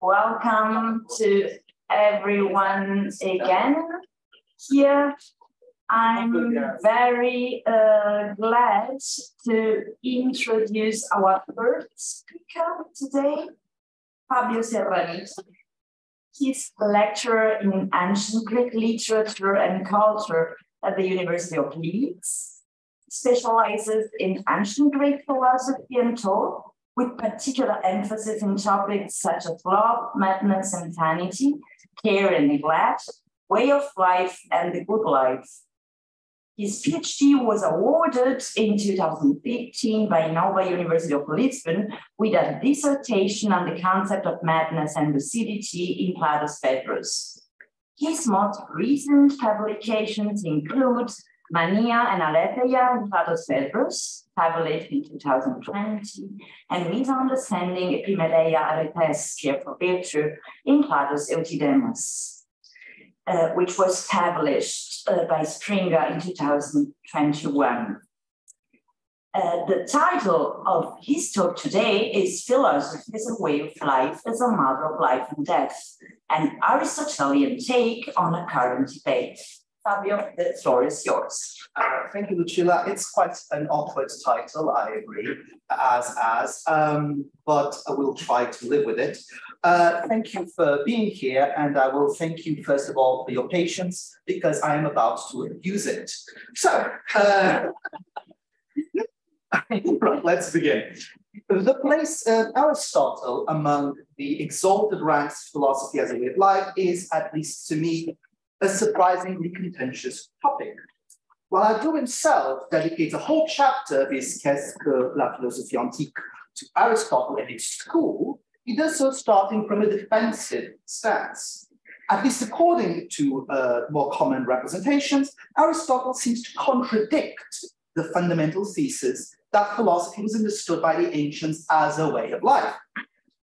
Welcome to everyone again here. I'm very uh, glad to introduce our third speaker today, Fabio Serranito. He's a lecturer in ancient Greek literature and culture at the University of Leeds, specializes in ancient Greek philosophy and thought, with particular emphasis in topics such as love, madness, and sanity, care and neglect, way of life, and the good life. His PhD was awarded in 2015 by Nova University of Lisbon with a dissertation on the concept of madness and lucidity in Plato's Phaedrus. His most recent publications include Mania and Aletheia in Plato's Phaedrus, published in 2020, and Misunderstanding Epimeleia Aretheschia for Virtue in Plato's Euthydemus uh, which was published uh, by Springer in 2021. Uh, the title of his talk today is Philosophy as a Way of Life as a Matter of Life and Death, an Aristotelian take on a current debate. Fabio, the floor is yours. Uh, thank you, Lucilla. It's quite an awkward title, I agree, as as, um, but I will try to live with it. Uh, thank you for being here, and I will thank you, first of all, for your patience, because I am about to use it. So, uh, right, let's begin. The place of Aristotle among the exalted ranks of philosophy as a way of life is, at least to me, a surprisingly contentious topic. While Hadot himself dedicates a whole chapter of his Qu'est-ce que la philosophie antique to Aristotle and his school, he does so starting from a defensive stance. At least according to uh, more common representations, Aristotle seems to contradict the fundamental thesis that philosophy was understood by the ancients as a way of life.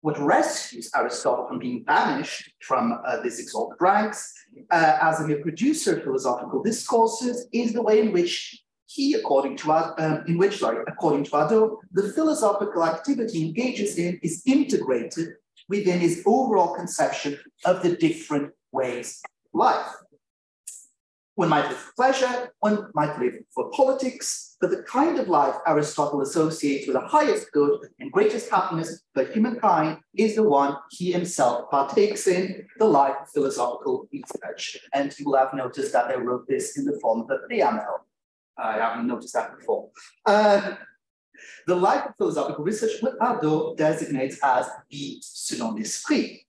What rescues Aristotle from being banished from uh, this exalted ranks uh, as a mere producer of philosophical discourses is the way in which he, according to um, in which, sorry, according to Hadot, the philosophical activity engages in is integrated within his overall conception of the different ways of life. One might live for pleasure, one might live for politics, but the kind of life Aristotle associates with the highest good and greatest happiness for humankind is the one he himself partakes in, the life of philosophical research. And you will have noticed that I wrote this in the form of a preamble. I haven't noticed that before. Uh, the life of philosophical research, what Hadot designates as the selon l'esprit,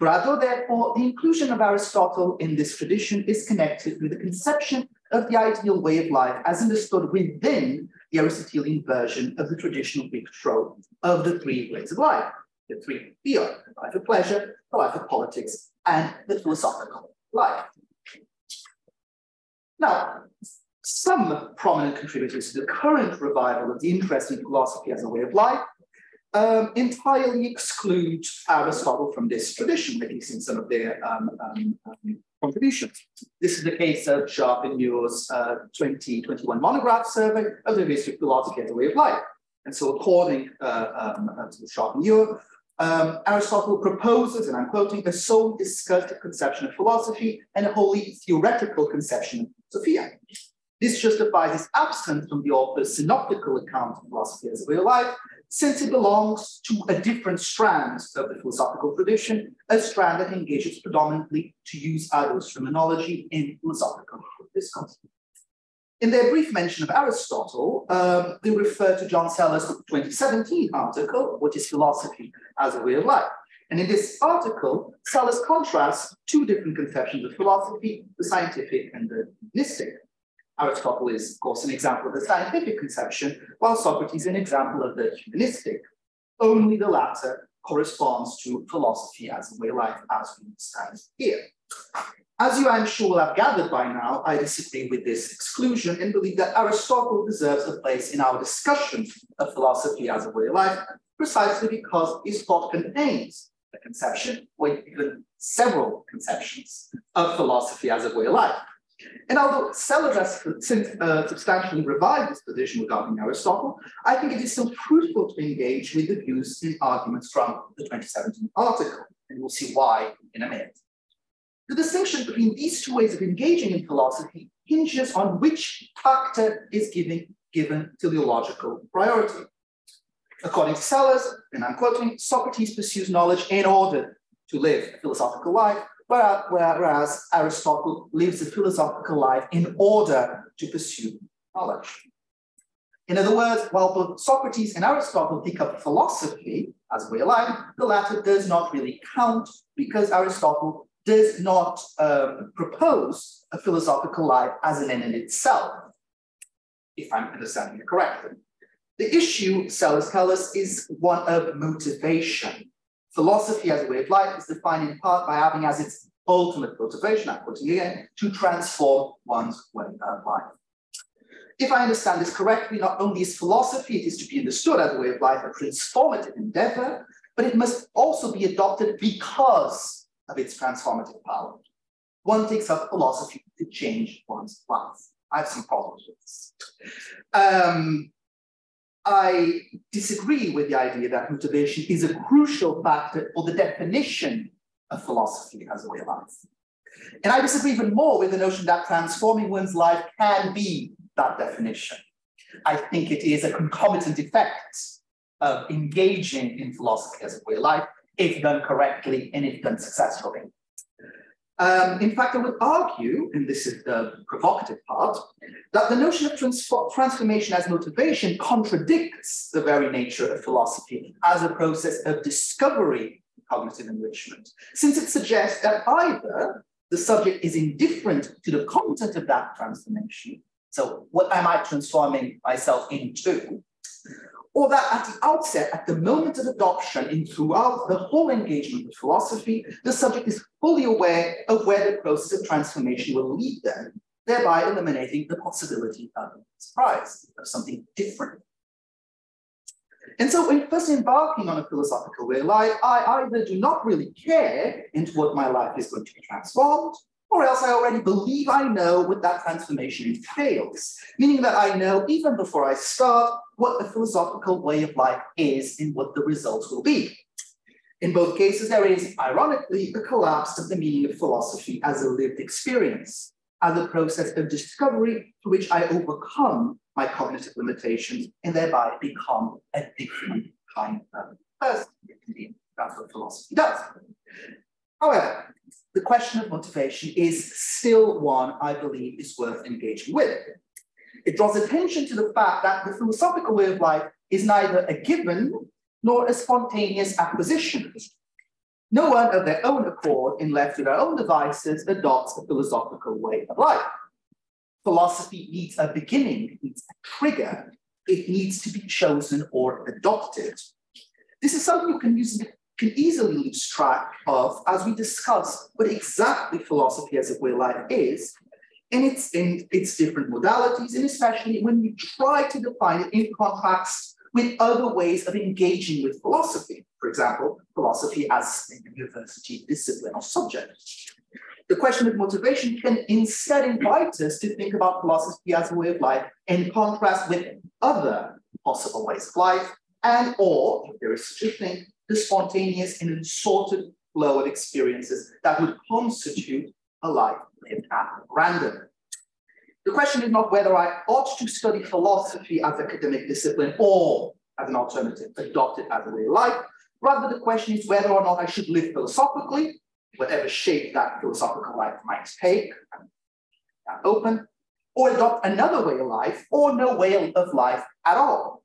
Rather, therefore, the inclusion of Aristotle in this tradition is connected with the conception of the ideal way of life as understood within the Aristotelian version of the traditional Greek trope of the three ways of life, the three bioi, the life of pleasure, the life of politics, and the philosophical life. Now, some prominent contributors to the current revival of the interest in philosophy as a way of life um, entirely exclude Aristotle from this tradition, at least in some of their um, um, um contributions. This is the case of Sharpe and Ure's uh, 2021 monograph survey of the history of philosophy as a way of life. And so according uh, um, uh, to Charpentier, um, Aristotle proposes, and I'm quoting, a solely discursive conception of philosophy and a wholly theoretical conception of Sophia. This justifies its absence from the author's synoptical account of philosophy as a way of life since it belongs to a different strand of the philosophical tradition, a strand that engages predominantly, to use Hadot's terminology, in philosophical discourse. In their brief mention of Aristotle, um, they refer to John Sellars' 2017 article, What is Philosophy as a Way of Life? And in this article, Sellars contrasts two different conceptions of philosophy, the scientific and the mystic. Aristotle is, of course, an example of the scientific conception, while Socrates an example of the humanistic. Only the latter corresponds to philosophy as a way of life, as we understand here. As you, I'm sure, will have gathered by now, I disagree with this exclusion and believe that Aristotle deserves a place in our discussion of philosophy as a way of life, precisely because his thought contains a conception, or even several conceptions, of philosophy as a way of life. And although Sellars has since uh, substantially revised his position regarding Aristotle, I think it is still fruitful to engage with the views and arguments from the 2017 article, and we'll see why in a minute. The distinction between these two ways of engaging in philosophy hinges on which factor is giving, given teleological priority. According to Sellars, and I'm quoting, Socrates pursues knowledge in order to live a philosophical life, whereas Aristotle lives a philosophical life in order to pursue knowledge. In other words, while both Socrates and Aristotle pick up philosophy as way of life, the latter does not really count because Aristotle does not um, propose a philosophical life as an end in itself, if I'm understanding it correctly. The issue, Sellars tell us, is one of motivation. Philosophy as a way of life is defined in part by having as its ultimate motivation, I'm putting again, to transform one's way of life. If I understand this correctly, not only is philosophy, it is to be understood as a way of life, a transformative endeavor, but it must also be adopted because of its transformative power. One takes up philosophy to change one's life. I have some problems with this. Um, I disagree with the idea that motivation is a crucial factor for the definition of philosophy as a way of life. And I disagree even more with the notion that transforming one's life can be that definition. I think it is a concomitant effect of engaging in philosophy as a way of life if done correctly and if done successfully. Um, in fact, I would argue, and this is the provocative part, that the notion of transformation as motivation contradicts the very nature of philosophy as a process of discovery cognitive enrichment, since it suggests that either the subject is indifferent to the content of that transformation, so what am I transforming myself into, or that at the outset, at the moment of adoption and throughout the whole engagement with philosophy, the subject is fully aware of where the process of transformation will lead them, thereby eliminating the possibility of surprise, of something different. And so when first embarking on a philosophical way of life, I either do not really care into what my life is going to be transformed, or else I already believe I know what that transformation entails, meaning that I know even before I start what the philosophical way of life is and what the results will be. In both cases, there is, ironically, a collapse of the meaning of philosophy as a lived experience, as a process of discovery through which I overcome my cognitive limitations and thereby become a different kind of person. That's what philosophy does. However, the question of motivation is still one I believe is worth engaging with. It draws attention to the fact that the philosophical way of life is neither a given nor a spontaneous acquisition. No one of their own accord and left to their own devices adopts a philosophical way of life. Philosophy needs a beginning, needs a trigger, it needs to be chosen or adopted. This is something you can use can easily lose track of as we discuss what exactly philosophy as a way of life is and its in its different modalities, and especially when we try to define it in contrast with other ways of engaging with philosophy. For example, philosophy as a university discipline or subject. The question of motivation can instead invite us to think about philosophy as a way of life in contrast with other possible ways of life, and or, if there is such a thing, the spontaneous and unsorted flow of experiences that would constitute a life lived at random. The question is not whether I ought to study philosophy as academic discipline or as an alternative, adopt it as a way of life. Rather, the question is whether or not I should live philosophically, whatever shape that philosophical life might take, open, or adopt another way of life, or no way of life at all.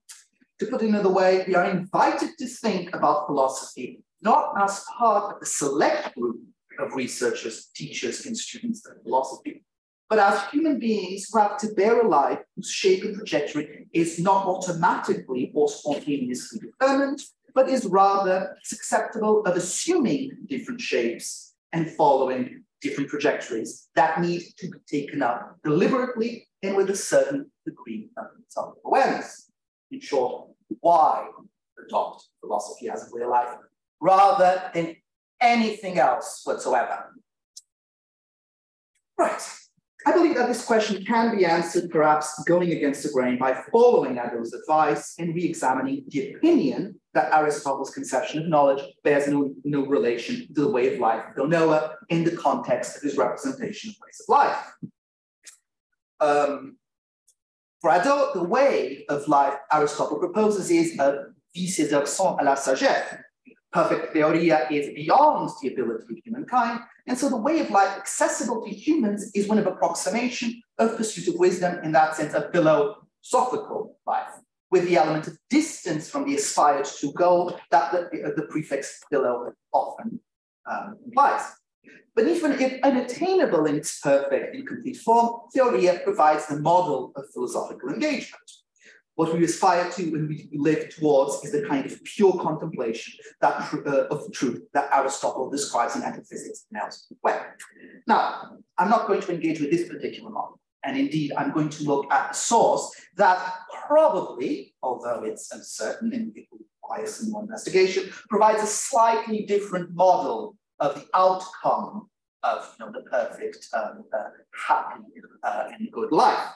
To put it another way, we are invited to think about philosophy not as part of a select group of researchers, teachers, and students philosophy, but as human beings who have to bear a life whose shape and trajectory is not automatically or spontaneously determined, but is rather susceptible of assuming different shapes and following different trajectories that need to be taken up deliberately and with a certain degree of self-awareness. In short, why adopt philosophy as a way of life rather than anything else whatsoever? Right. I believe that this question can be answered perhaps going against the grain by following Hadot's advice and re-examining the opinion that Aristotle's conception of knowledge bears no, no relation to the way of life of the Noah in the context of his representation of ways of life. Um, for Hadot, the way of life Aristotle proposes is a vice à la sagesse. Perfect theoria is beyond the ability of humankind, and so the way of life accessible to humans is one of approximation of pursuit of wisdom, in that sense, a philosophical life, with the element of distance from the aspired to goal that the, the prefix philo often um, implies. But even if unattainable in its perfect and complete form, Theoria provides the model of philosophical engagement. What we aspire to and we live towards is the kind of pure contemplation that, uh, of truth that Aristotle describes in Metaphysics and elsewhere. Now, I'm not going to engage with this particular model. And indeed, I'm going to look at a source that probably, although it's uncertain and it requires some more investigation, provides a slightly different model of the outcome of you know, the perfect, um, uh, happy, uh, and good life.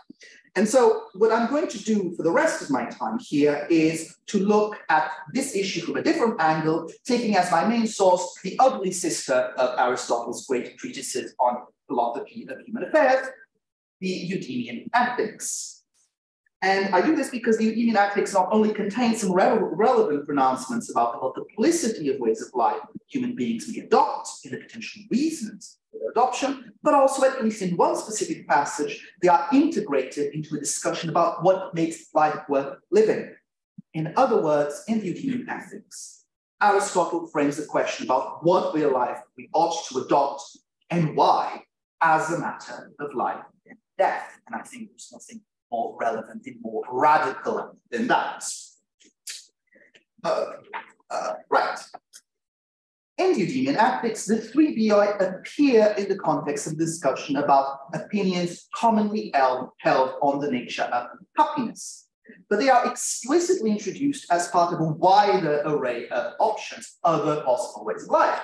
And so what I'm going to do for the rest of my time here is to look at this issue from a different angle, taking as my main source the ugly sister of Aristotle's great treatises on philosophy of human affairs, the Eudemian Ethics. And I do this because the Eudemian Ethics not only contains some re relevant pronouncements about the multiplicity of ways of life human beings may adopt and the potential reasons for their adoption, but also at least in one specific passage, they are integrated into a discussion about what makes life worth living. In other words, in the Eudemian ethics, Aristotle frames the question about what way of life we ought to adopt and why as a matter of life and death. And I think there's nothing more relevant and more radical than that. Uh, uh, right. In Eudemian ethics, the three bioi appear in the context of discussion about opinions commonly held, held on the nature of happiness. But they are explicitly introduced as part of a wider array of options, other possible ways of life.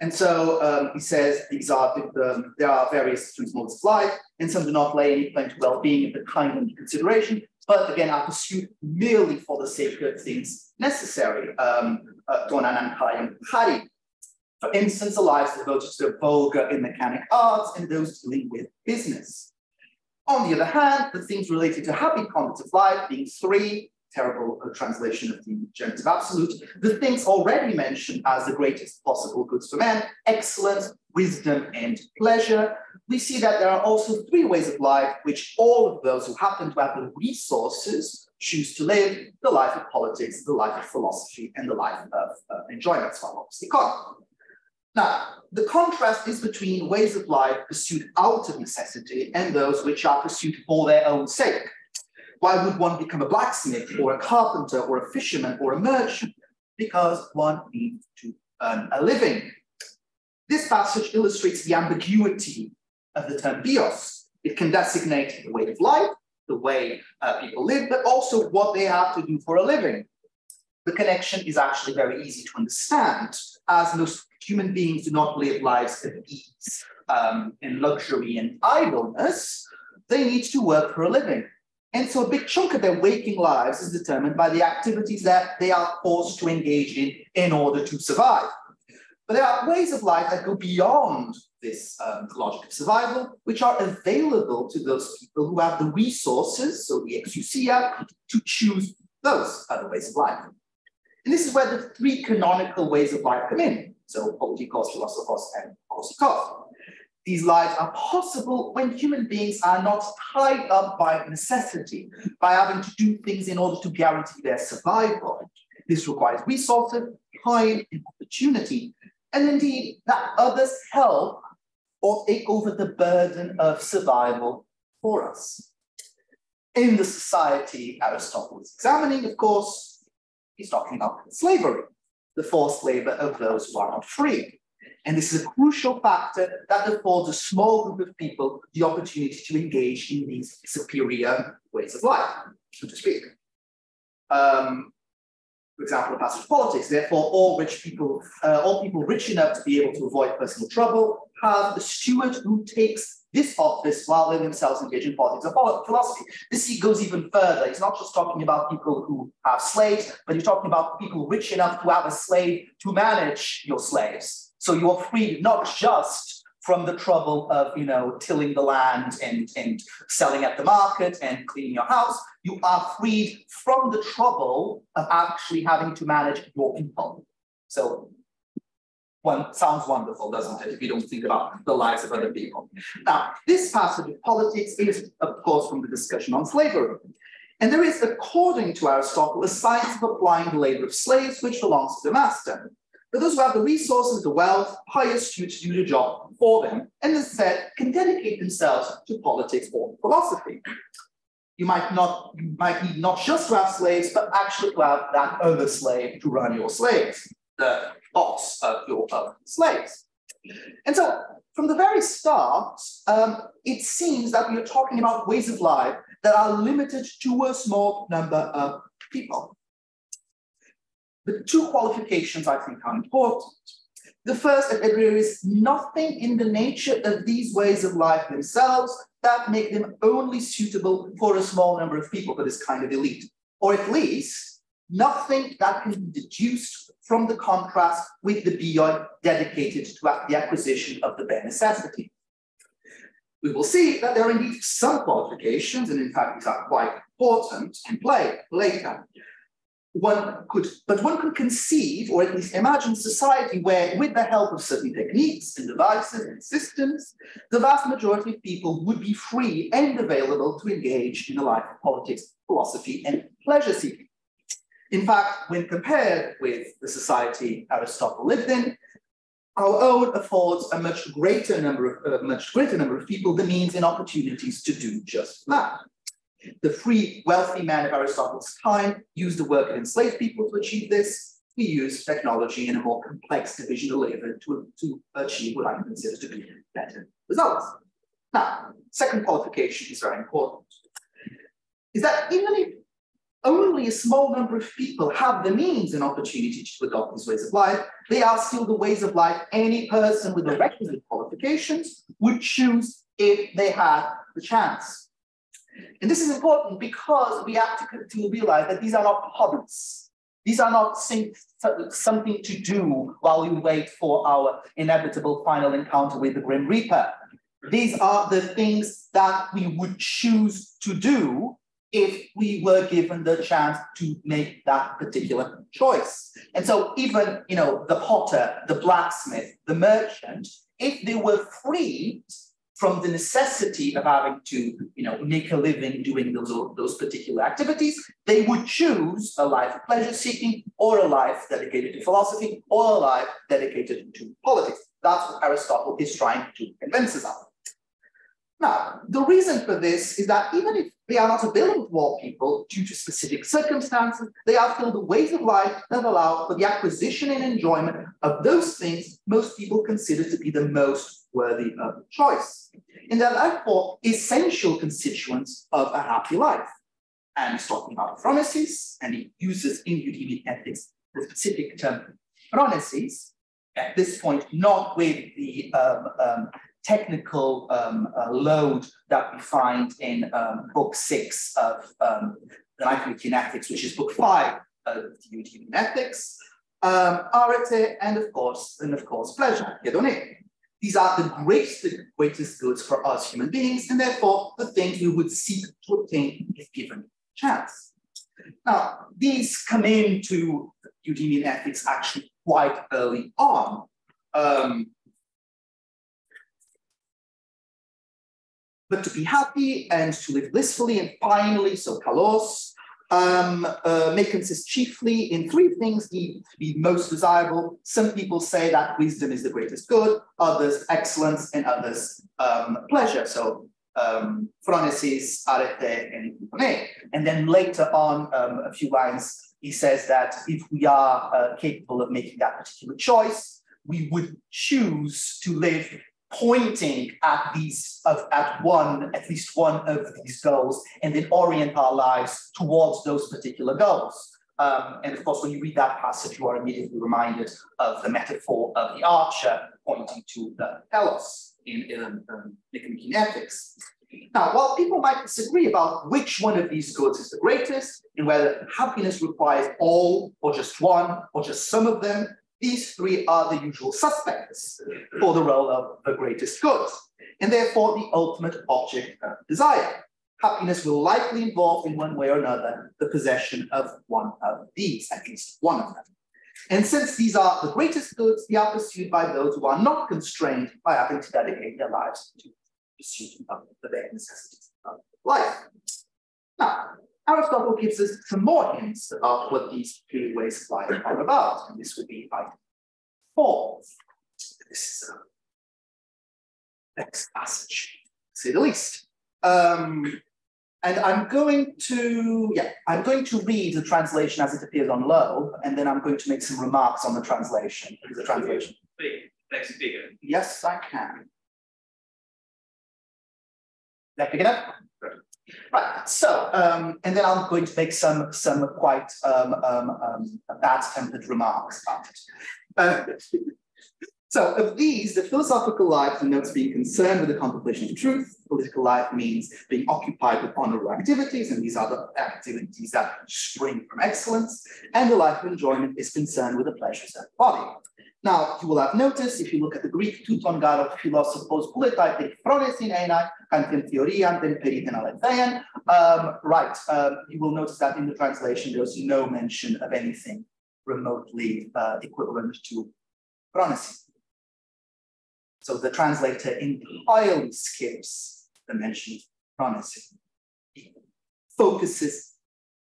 And so um, he says these are the, there are various three modes of life, and some do not lay any claim to well-being of the kind under consideration, but again are pursued merely for the sake of things necessary. Um, uh, for instance, the lives devoted to the vulgar and mechanic arts and those dealing with business. On the other hand, the things related to happy conduct of life being three, terrible uh, translation of the genitive absolute, the things already mentioned as the greatest possible goods for man, excellence, wisdom, and pleasure, we see that there are also three ways of life which all of those who happen to have the resources choose to live, the life of politics, the life of philosophy, and the life of uh, enjoyment, so obviously now, the contrast is between ways of life pursued out of necessity and those which are pursued for their own sake. Why would one become a blacksmith or a carpenter or a fisherman or a merchant? Because one needs to earn a living. This passage illustrates the ambiguity of the term bios. It can designate the way of life, the way uh, people live, but also what they have to do for a living. The connection is actually very easy to understand, as most human beings do not live lives of ease um, in luxury and idleness, they need to work for a living. And so a big chunk of their waking lives is determined by the activities that they are forced to engage in in order to survive. But there are ways of life that go beyond this um, logic of survival, which are available to those people who have the resources, so the exousia, to choose those other ways of life. And this is where the three canonical ways of life come in. So politikos, philosophos, and kosikos. These lives are possible when human beings are not tied up by necessity, by having to do things in order to guarantee their survival. This requires resources, time, and opportunity, and indeed that others help or take over the burden of survival for us. In the society Aristotle is examining, of course, he's talking about slavery the forced labor of those who are not free. And this is a crucial factor that affords a small group of people the opportunity to engage in these superior ways of life, so to speak. Um, for example, the passage of politics. Therefore, all rich people, uh, all people rich enough to be able to avoid personal trouble, have a steward who takes this office while they themselves engage in politics or philosophy. This goes even further. He's not just talking about people who have slaves, but you're talking about people rich enough to have a slave to manage your slaves. So you're free not just from the trouble of you know tilling the land and, and selling at the market and cleaning your house, you are freed from the trouble of actually having to manage your people. So one sounds wonderful, doesn't it, if you don't think about the lives of other people. Now, this passage of politics is, of course, from the discussion on slavery. And there is, according to Aristotle, a science of applying the labor of slaves which belongs to the master. But those who have the resources, the wealth, hire students to do the job for them, and instead can dedicate themselves to politics or philosophy. You might not, you might need not just to have slaves, but actually to have that other slave to run your slaves the boss of your of slaves. And so from the very start, um, it seems that we are talking about ways of life that are limited to a small number of people. The two qualifications I think are important. The first, that there is nothing in the nature of these ways of life themselves that make them only suitable for a small number of people, for this kind of elite, or at least nothing that can be deduced from the contrast with the bioi dedicated to the acquisition of the bare necessity. We will see that there are indeed some qualifications, and in fact, these are quite important in play later. One could, but one could conceive, or at least imagine, society where, with the help of certain techniques and devices and systems, the vast majority of people would be free and available to engage in a life of politics, philosophy, and pleasure seeking. In fact, when compared with the society Aristotle lived in, our own affords a much greater number of much greater number of people the means and opportunities to do just that. The free, wealthy man of Aristotle's time used the work of enslaved people to achieve this. We use technology and a more complex division of labor to, to achieve what I consider to be better results. Now, second qualification is very important. Is that even if only a small number of people have the means and opportunity to adopt these ways of life. They are still the ways of life any person with the requisite qualifications would choose if they had the chance. And this is important because we have to, to realize that these are not hobbies. These are not something to do while we wait for our inevitable final encounter with the Grim Reaper. These are the things that we would choose to do if we were given the chance to make that particular choice. And so even, you know, the potter, the blacksmith, the merchant, if they were freed from the necessity of having to, you know, make a living doing those, those particular activities, they would choose a life of pleasure seeking or a life dedicated to philosophy or a life dedicated to politics. That's what Aristotle is trying to convince us of. Now, the reason for this is that even if they are not available to all people due to specific circumstances, they are still the ways of life that allow for the acquisition and enjoyment of those things most people consider to be the most worthy of choice. And they're therefore essential constituents of a happy life. And he's talking about phronesis, and he uses in Eudemic ethics the specific term phronesis, at this point, not with the um, um, technical um, uh, load that we find in um, book six of um, Ethics, which is book five of the Eudemian Ethics, um, arete, and of course, and of course, pleasure, hedone. These are the greatest, the greatest goods for us human beings, and therefore the things we would seek to obtain if given chance. Now, these come into Eudemian ethics actually quite early on. Um, but to be happy and to live blissfully and finally, so kalos, um, uh, may consist chiefly in three things need to be most desirable. Some people say that wisdom is the greatest good, others excellence, and others um, pleasure. So um, phronesis, arete, and hedone. And then later on, um, a few lines, he says that if we are uh, capable of making that particular choice, we would choose to live pointing at these of at one at least one of these goals and then orient our lives towards those particular goals um, and of course when you read that passage you are immediately reminded of the metaphor of the archer pointing to the telos in um, um, Nicomachean ethics. Now, while people might disagree about which one of these goods is the greatest, and whether happiness requires all, or just one, or just some of them, these three are the usual suspects for the role of the greatest good, and therefore the ultimate object of desire. Happiness will likely involve, in one way or another, the possession of one of these, at least one of them. And since these are the greatest goods, they are pursued by those who are not constrained by having to dedicate their lives to the pursuit of the bare necessities of life. Now, Aristotle gives us some more hints about what these three ways of life are about, and this would be item four. This is a next passage, to say the least. Um, and I'm going to, yeah, I'm going to read the translation as it appears on Loeb, and then I'm going to make some remarks on the translation. The translation. Yes, I can. That big enough? Right. So, um, and then I'm going to make some some quite um, um, um bad-tempered remarks about it. Uh, so, of these, the philosophical life denotes being concerned with the contemplation of truth. Political life means being occupied with honorable activities, and these are the activities that spring from excellence. And the life of enjoyment is concerned with the pleasures of the body. Now, you will have noticed, if you look at the Greek teuton god of philosophers, bulletai te phronesin enai, kantian theorian, then periten alethean. Um, right, um, you will notice that in the translation, there's no mention of anything remotely uh, equivalent to phronesin. So the translator entirely skips the mention of phronesin. He focuses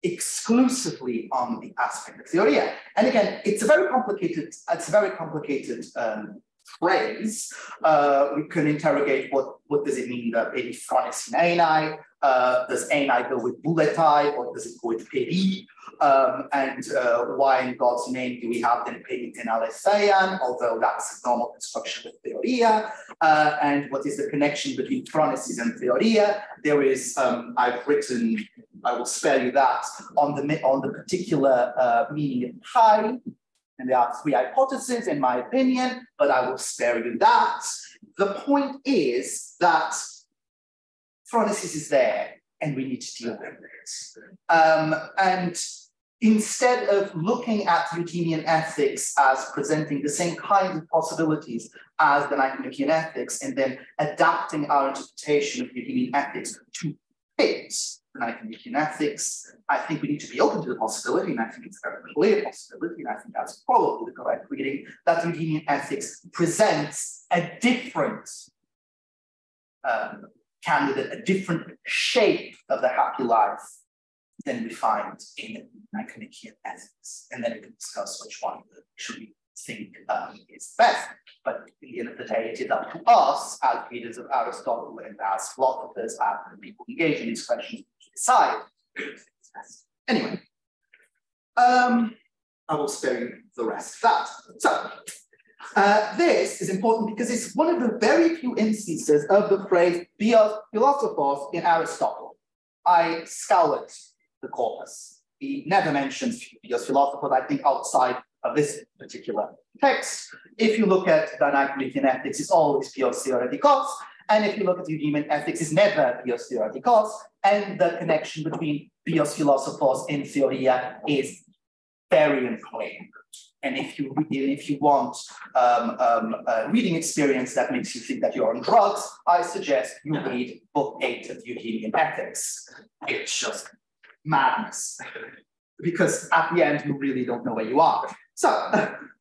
exclusively on the aspect of theoria. And again, it's a very complicated, it's a very complicated um, phrase. Uh, we can interrogate what, what does it mean that maybe phronesin enai, uh, does enai go with bulletai or does it go with peri? Um, and uh, why in God's name do we have then peritin alethean, although that's a normal construction with theoria, uh, and what is the connection between phronesis and theoria? There is, um, I've written, I will spare you that, on the, on the particular uh, meaning of high, and there are three hypotheses in my opinion, but I will spare you that. The point is that phronesis is there and we need to deal with it. Um, and instead of looking at Eudemian ethics as presenting the same kinds of possibilities as the Nicomachean ethics, and then adapting our interpretation of Eudemian ethics to fit Nicomachean ethics, I think we need to be open to the possibility, and I think it's a very clear possibility, and I think that's probably the correct reading, that Eudemian ethics presents a different um, candidate, a different shape of the happy life than we find in Nicomachean ethics. And then we can discuss which one should we think um, is best. But at the end of the day, it is up to us as readers of Aristotle and as philosophers and people engaged in these questions decide. Anyway, um, I will spare you the rest of that. So, uh, this is important because it's one of the very few instances of the phrase bios philosophos in Aristotle. I scoured the corpus. He never mentions bios philosophos, I think, outside of this particular text. If you look at Nicomachean ethics, it's always bios theoretikos. And if you look at the Eudemian ethics, it's never bios theoretikos. And the connection between bios philosophos and theoria is very unclear. And if you if you want um, um, a reading experience that makes you think that you're on drugs, I suggest you read book eight of Eudemian Ethics. It's just madness because at the end you really don't know where you are. So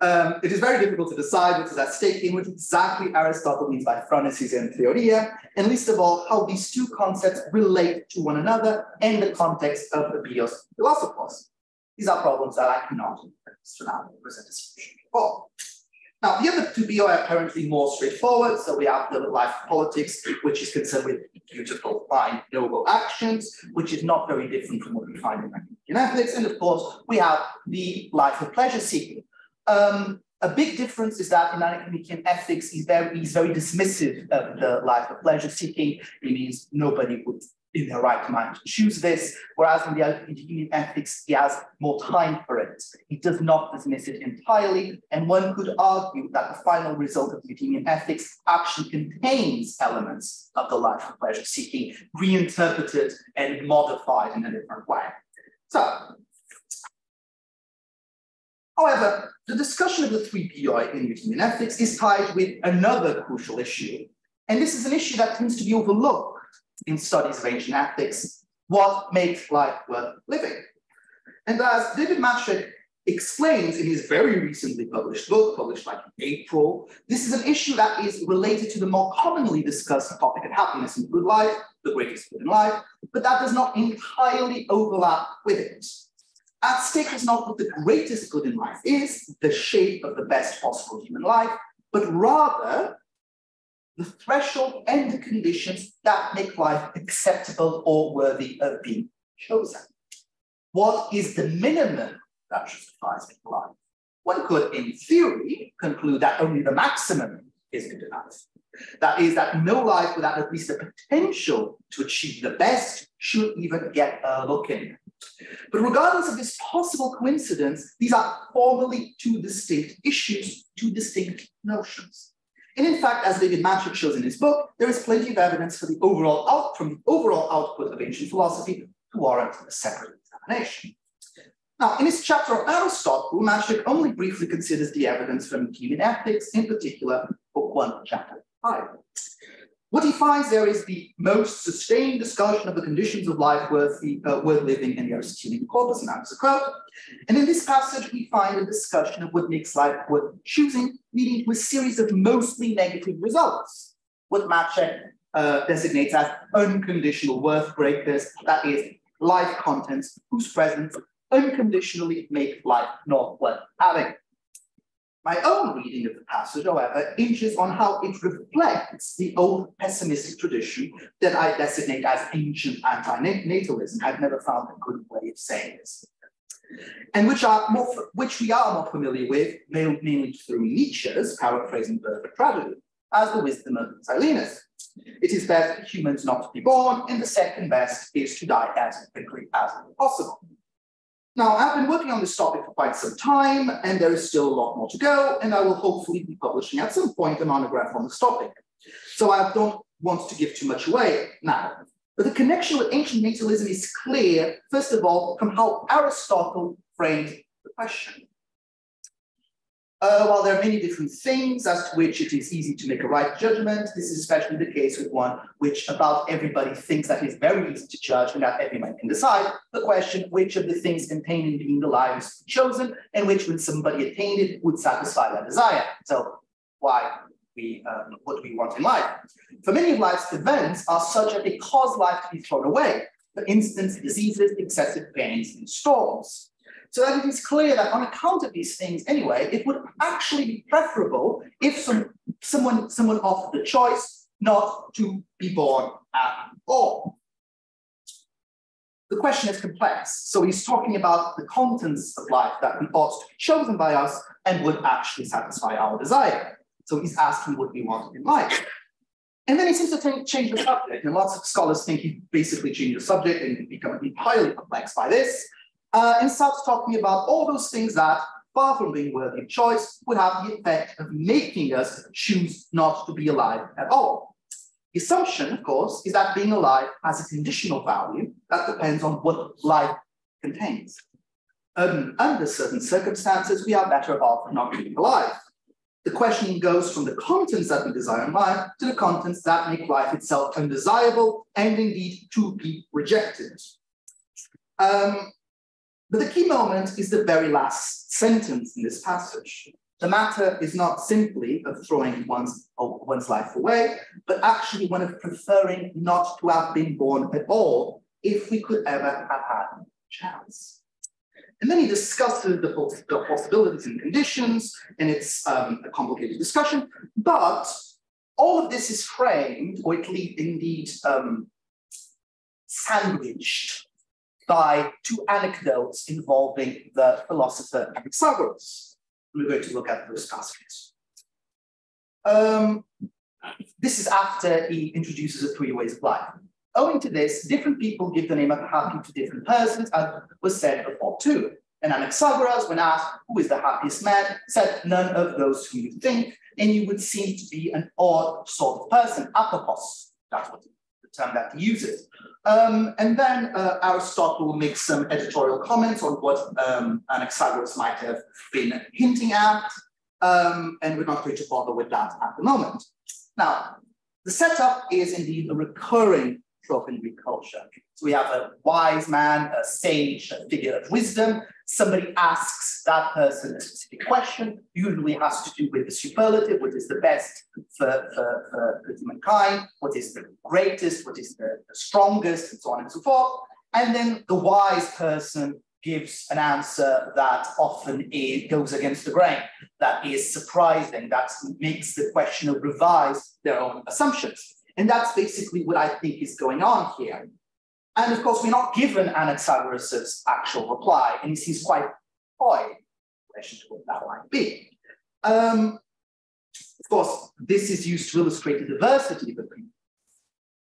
um, it is very difficult to decide what is at stake in what exactly Aristotle means by phronesis and theoria, and least of all, how these two concepts relate to one another in the context of the bios philosophos. These are problems that I cannot present a solution for. Now, the other two are apparently more straightforward. So we have the life of politics, which is concerned with beautiful, fine, noble actions, which is not very different from what we find in ethics. And of course, we have the life of pleasure seeking. Um, a big difference is that in Nicomachean ethics, he's very, he's very dismissive of the life of pleasure seeking. It means nobody would in their right mind choose this, whereas in the Eudemian ethics, he has more time for it. He does not dismiss it entirely, and one could argue that the final result of Eudemian ethics actually contains elements of the life of pleasure seeking, reinterpreted and modified in a different way. So, however, the discussion of the three bioi in Eudemian ethics is tied with another crucial issue, and this is an issue that tends to be overlooked in studies of ancient ethics, what makes life worth living. And as David Machek explains in his very recently published book, published like in April, this is an issue that is related to the more commonly discussed topic of happiness and good life, the greatest good in life, but that does not entirely overlap with it. At stake is not what the greatest good in life is, the shape of the best possible human life, but rather the threshold and the conditions that make life acceptable or worthy of being chosen. What is the minimum that justifies life? One could, in theory, conclude that only the maximum is good enough. That is, that no life without at least the potential to achieve the best should even get a look in. But regardless of this possible coincidence, these are formally two distinct issues, two distinct notions. And in fact, as David Machek shows in his book, there is plenty of evidence for the overall out from the overall output of ancient philosophy to warrant a separate examination. Now, in his chapter on Aristotle, Machek only briefly considers the evidence from Eudemian ethics, in particular, book one, chapter five. What he finds there is the most sustained discussion of the conditions of life worth, uh, worth living in the Aristotelian corpus, and that's a quote. And in this passage, we find a discussion of what makes life worth choosing, leading to a series of mostly negative results. What Machek uh, designates as unconditional worth breakers, that is, life contents whose presence unconditionally make life not worth having. My own reading of the passage, however, hinges on how it reflects the old pessimistic tradition that I designate as ancient anti-natalism. I've never found a good way of saying this. And which are more, which we are more familiar with, mainly through Nietzsche's paraphrasing Perfect Tragedy, as the wisdom of Silenus. It is best for humans not to be born, and the second best is to die as quickly as possible. Now, I've been working on this topic for quite some time, and there is still a lot more to go, and I will hopefully be publishing at some point a monograph on this topic. So I don't want to give too much away now. But the connection with ancient natalism is clear, first of all, from how Aristotle framed the question. Uh, while there are many different things as to which it is easy to make a right judgment, this is especially the case with one which about everybody thinks that is very easy to judge and that everyone can decide. The question, which of the things contained in being alive is chosen and which when somebody attained it would satisfy that desire. So why we, um, what do we want in life? For many of life's events are such that they cause life to be thrown away. For instance, diseases, excessive pains, and storms. So that it is clear that on account of these things anyway, it would actually be preferable if some, someone, someone offered the choice not to be born at all. The question is complex. So he's talking about the contents of life that we ought to be chosen by us and would actually satisfy our desire. So he's asking what we want in life. And then he seems to change the subject. And lots of scholars think he basically changed the subject and become highly perplexed by this uh, and starts talking about all those things that, far from being worthy of choice, would have the effect of making us choose not to be alive at all. The assumption, of course, is that being alive has a conditional value that depends on what life contains. Um, under certain circumstances, we are better off not being alive. The question goes from the contents that we desire in life to the contents that make life itself undesirable and indeed to be rejected. Um, but the key moment is the very last sentence in this passage. The matter is not simply of throwing one's, one's life away, but actually one of preferring not to have been born at all if we could ever have had a chance. And then he discusses the, the possibilities and conditions, and it's um, a complicated discussion, but all of this is framed, or at least indeed um, sandwiched by two anecdotes involving the philosopher Anaxagoras. We're going to look at those passages. Um, this is after he introduces the three ways of life. Owing to this, different people give the name of happy to different persons, as was said before too. And Anaxagoras, when asked who is the happiest man, said none of those who you think, and you would seem to be an odd sort of person, atopos. That's what term that he uses. Um, and then uh, Aristotle makes some editorial comments on what um, Anaxagoras might have been hinting at, um, and we're not going to bother with that at the moment. Now, the setup is indeed a recurring trope culture. So we have a wise man, a sage, a figure of wisdom. Somebody asks that person a specific question, usually has to do with the superlative, what is the best for, for, for humankind, what is the greatest, what is the, the strongest, and so on and so forth. And then the wise person gives an answer that often is, goes against the grain, that is surprising, that makes the questioner revise their own assumptions. And that's basically what I think is going on here. And of course, we're not given Anaxagoras' actual reply, and he seems quite coy in to what that might be. Um, of course, this is used to illustrate the diversity of people.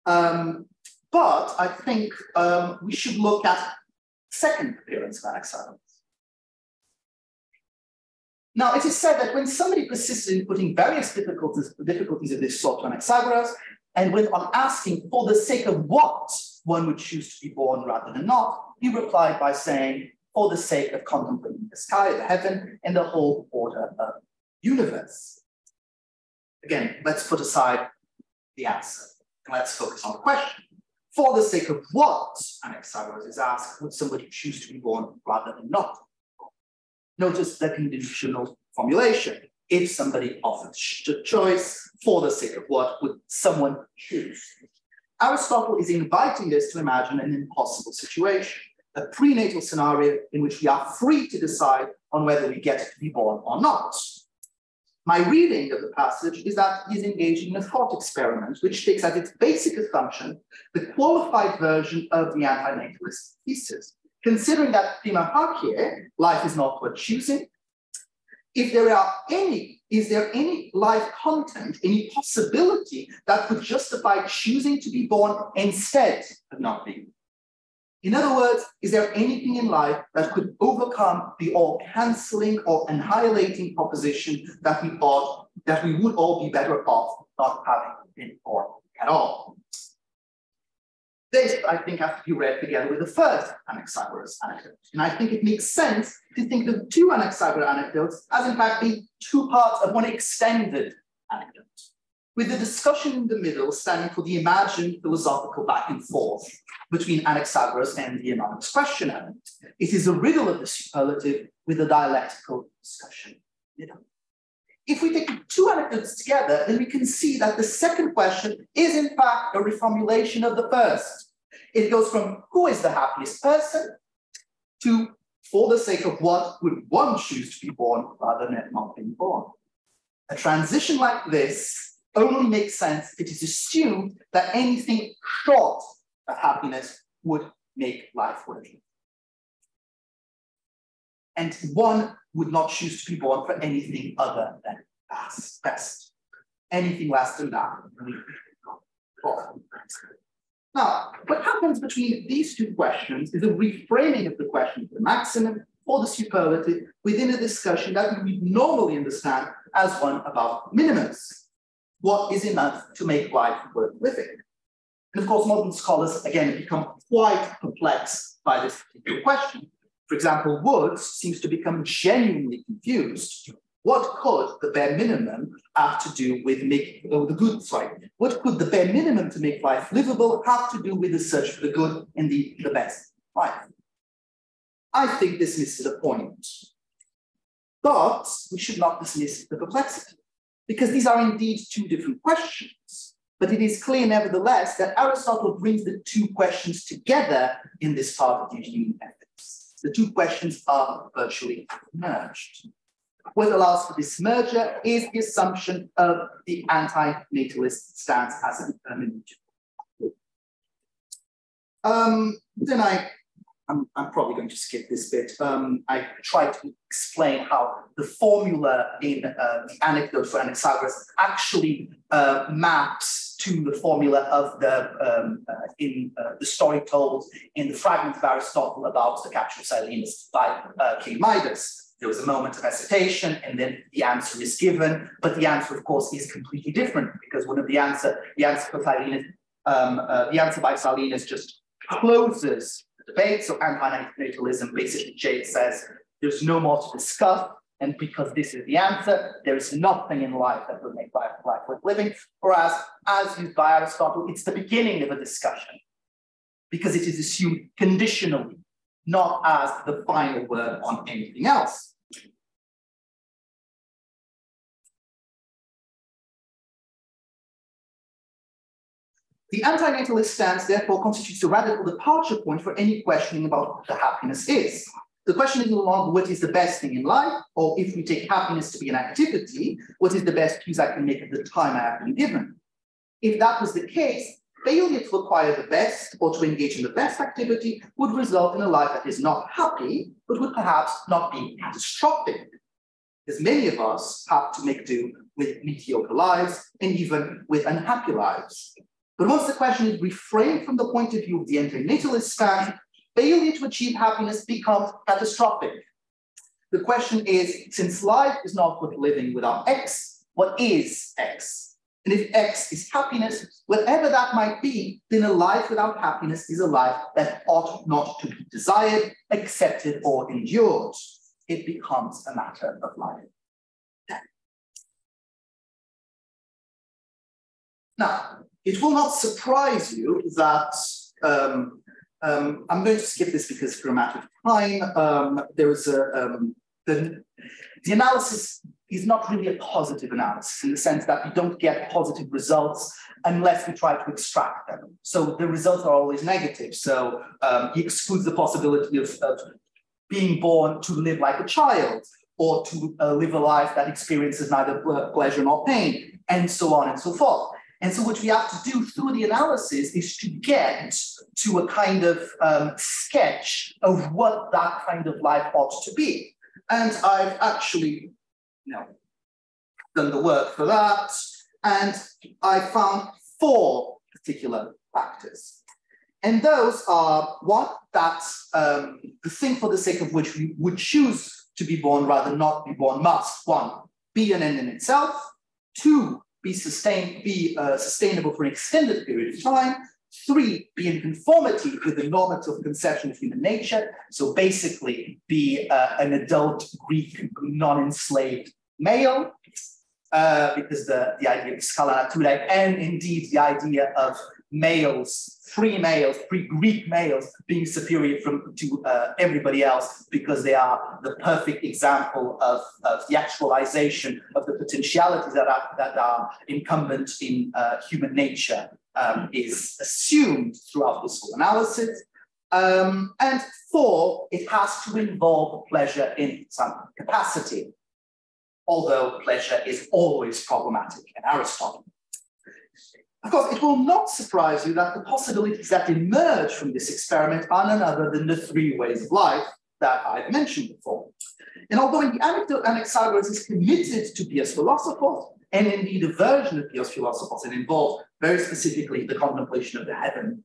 Um, but I think um, we should look at second appearance of Anaxagoras. Now, it is said that when somebody persisted in putting various difficulties, difficulties of this sort to Anaxagoras, and when on asking for the sake of what one would choose to be born rather than not, he replied by saying, for the sake of contemplating the sky, the heaven, and the whole order of universe. Again, let's put aside the answer. and Let's focus on the question. For the sake of what, Anaxagoras is asked, would somebody choose to be born rather than not? Notice the conditional formulation if somebody offered the choice, for the sake of what would someone choose? Aristotle is inviting us to imagine an impossible situation, a prenatal scenario in which we are free to decide on whether we get to be born or not. My reading of the passage is that he's engaging in a thought experiment, which takes as its basic assumption the qualified version of the antinatalist thesis. Considering that prima facie, life is not worth choosing, if there are any, is there any life content, any possibility that could justify choosing to be born instead of not being? In other words, is there anything in life that could overcome the all canceling or annihilating proposition that we ought, that we would all be better off not having been born at all? This, I think, has to be read together with the first Anaxagoras anecdote. And I think it makes sense to think of two Anaxagoras anecdotes as, in fact, being two parts of one extended anecdote, with the discussion in the middle standing for the imagined philosophical back and forth between Anaxagoras and the anonymous questioner. It is a riddle of the superlative with a dialectical discussion. If we take the two anecdotes together, then we can see that the second question is in fact a reformulation of the first. It goes from who is the happiest person to for the sake of what would one choose to be born rather than not being born. A transition like this only makes sense if it is assumed that anything short of happiness would make life worthy. And one would not choose to be born for anything other than best. best. Anything less than that. Now, what happens between these two questions is a reframing of the question for the maximum or the superlative within a discussion that we normally understand as one about minimums. What is enough to make life worth living? And of course, modern scholars, again, become quite perplexed by this particular question. For example, Woods seems to become genuinely confused. What could the bare minimum have to do with making oh, uh, the good? Sorry, what could the bare minimum to make life livable have to do with the search for the good and the, the best life? I think this misses the point. But we should not dismiss the perplexity, because these are indeed two different questions. But it is clear, nevertheless, that Aristotle brings the two questions together in this part of the ethics. The two questions are virtually merged. What allows for this merger is the assumption of the anti-natalist stance as an hermeneutic. Um, then I I'm, I'm probably going to skip this bit. Um, I tried to explain how the formula in uh, the anecdote for Anaxagoras actually uh, maps to the formula of the um, uh, in uh, the story told in the fragment of Aristotle about the capture of Silenus by uh, King Midas. There was a moment of hesitation, and then the answer is given. But the answer, of course, is completely different because one of the answer, the answer for Silenus, um, uh, the answer by Silenus just closes debate. So anti-natalism basically says there's no more to discuss. And because this is the answer, there is nothing in life that will make life, life worth living. Whereas, as used by Aristotle, it's the beginning of a discussion because it is assumed conditionally, not as the final word on anything else. The antinatalist stance therefore constitutes a radical departure point for any questioning about what the happiness is. The question is no longer what is the best thing in life, or if we take happiness to be an activity, what is the best use I can make of the time I have been given? If that was the case, failure to acquire the best or to engage in the best activity would result in a life that is not happy, but would perhaps not be catastrophic. As many of us have to make do with mediocre lives and even with unhappy lives. But once the question is reframed from the point of view of the antinatalist stance, failure to achieve happiness becomes catastrophic. The question is, since life is not worth living without X, what is X? And if X is happiness, whatever that might be, then a life without happiness is a life that ought not to be desired, accepted, or endured. It becomes a matter of life. Now, it will not surprise you that um, um, I'm going to skip this because for a matter of time, um, there was a, um, the, the analysis is not really a positive analysis in the sense that we don't get positive results unless we try to extract them. So the results are always negative. So um, he excludes the possibility of, of, being born to live like a child or to uh, live a life that experiences neither pleasure nor pain, and so on and so forth. And so what we have to do through the analysis is to get to a kind of um, sketch of what that kind of life ought to be. And I've actually you know, done the work for that. And I found four particular factors. And those are one, that um, the thing for the sake of which we would choose to be born rather not be born must, one, be an end in itself. Two, be sustained, be uh, sustainable for an extended period of time. Three, be in conformity with the normative conception of human nature. So basically, be uh, an adult Greek non-enslaved male, uh, because the, the idea of scala naturae, and indeed the idea of males, free males, free Greek males being superior from, to uh, everybody else because they are the perfect example of, of the actualization of the potentialities that are, that are incumbent in uh, human nature um, is assumed throughout this whole analysis. Um, and four, it has to involve pleasure in some capacity, although pleasure is always problematic in Aristotle. Of course, it will not surprise you that the possibilities that emerge from this experiment are none other than the three ways of life that I've mentioned before. And although in the anecdote Anaxagoras is committed to Bios Philosophos, and indeed a version of Bios Philosophos, and involves very specifically the contemplation of the heaven,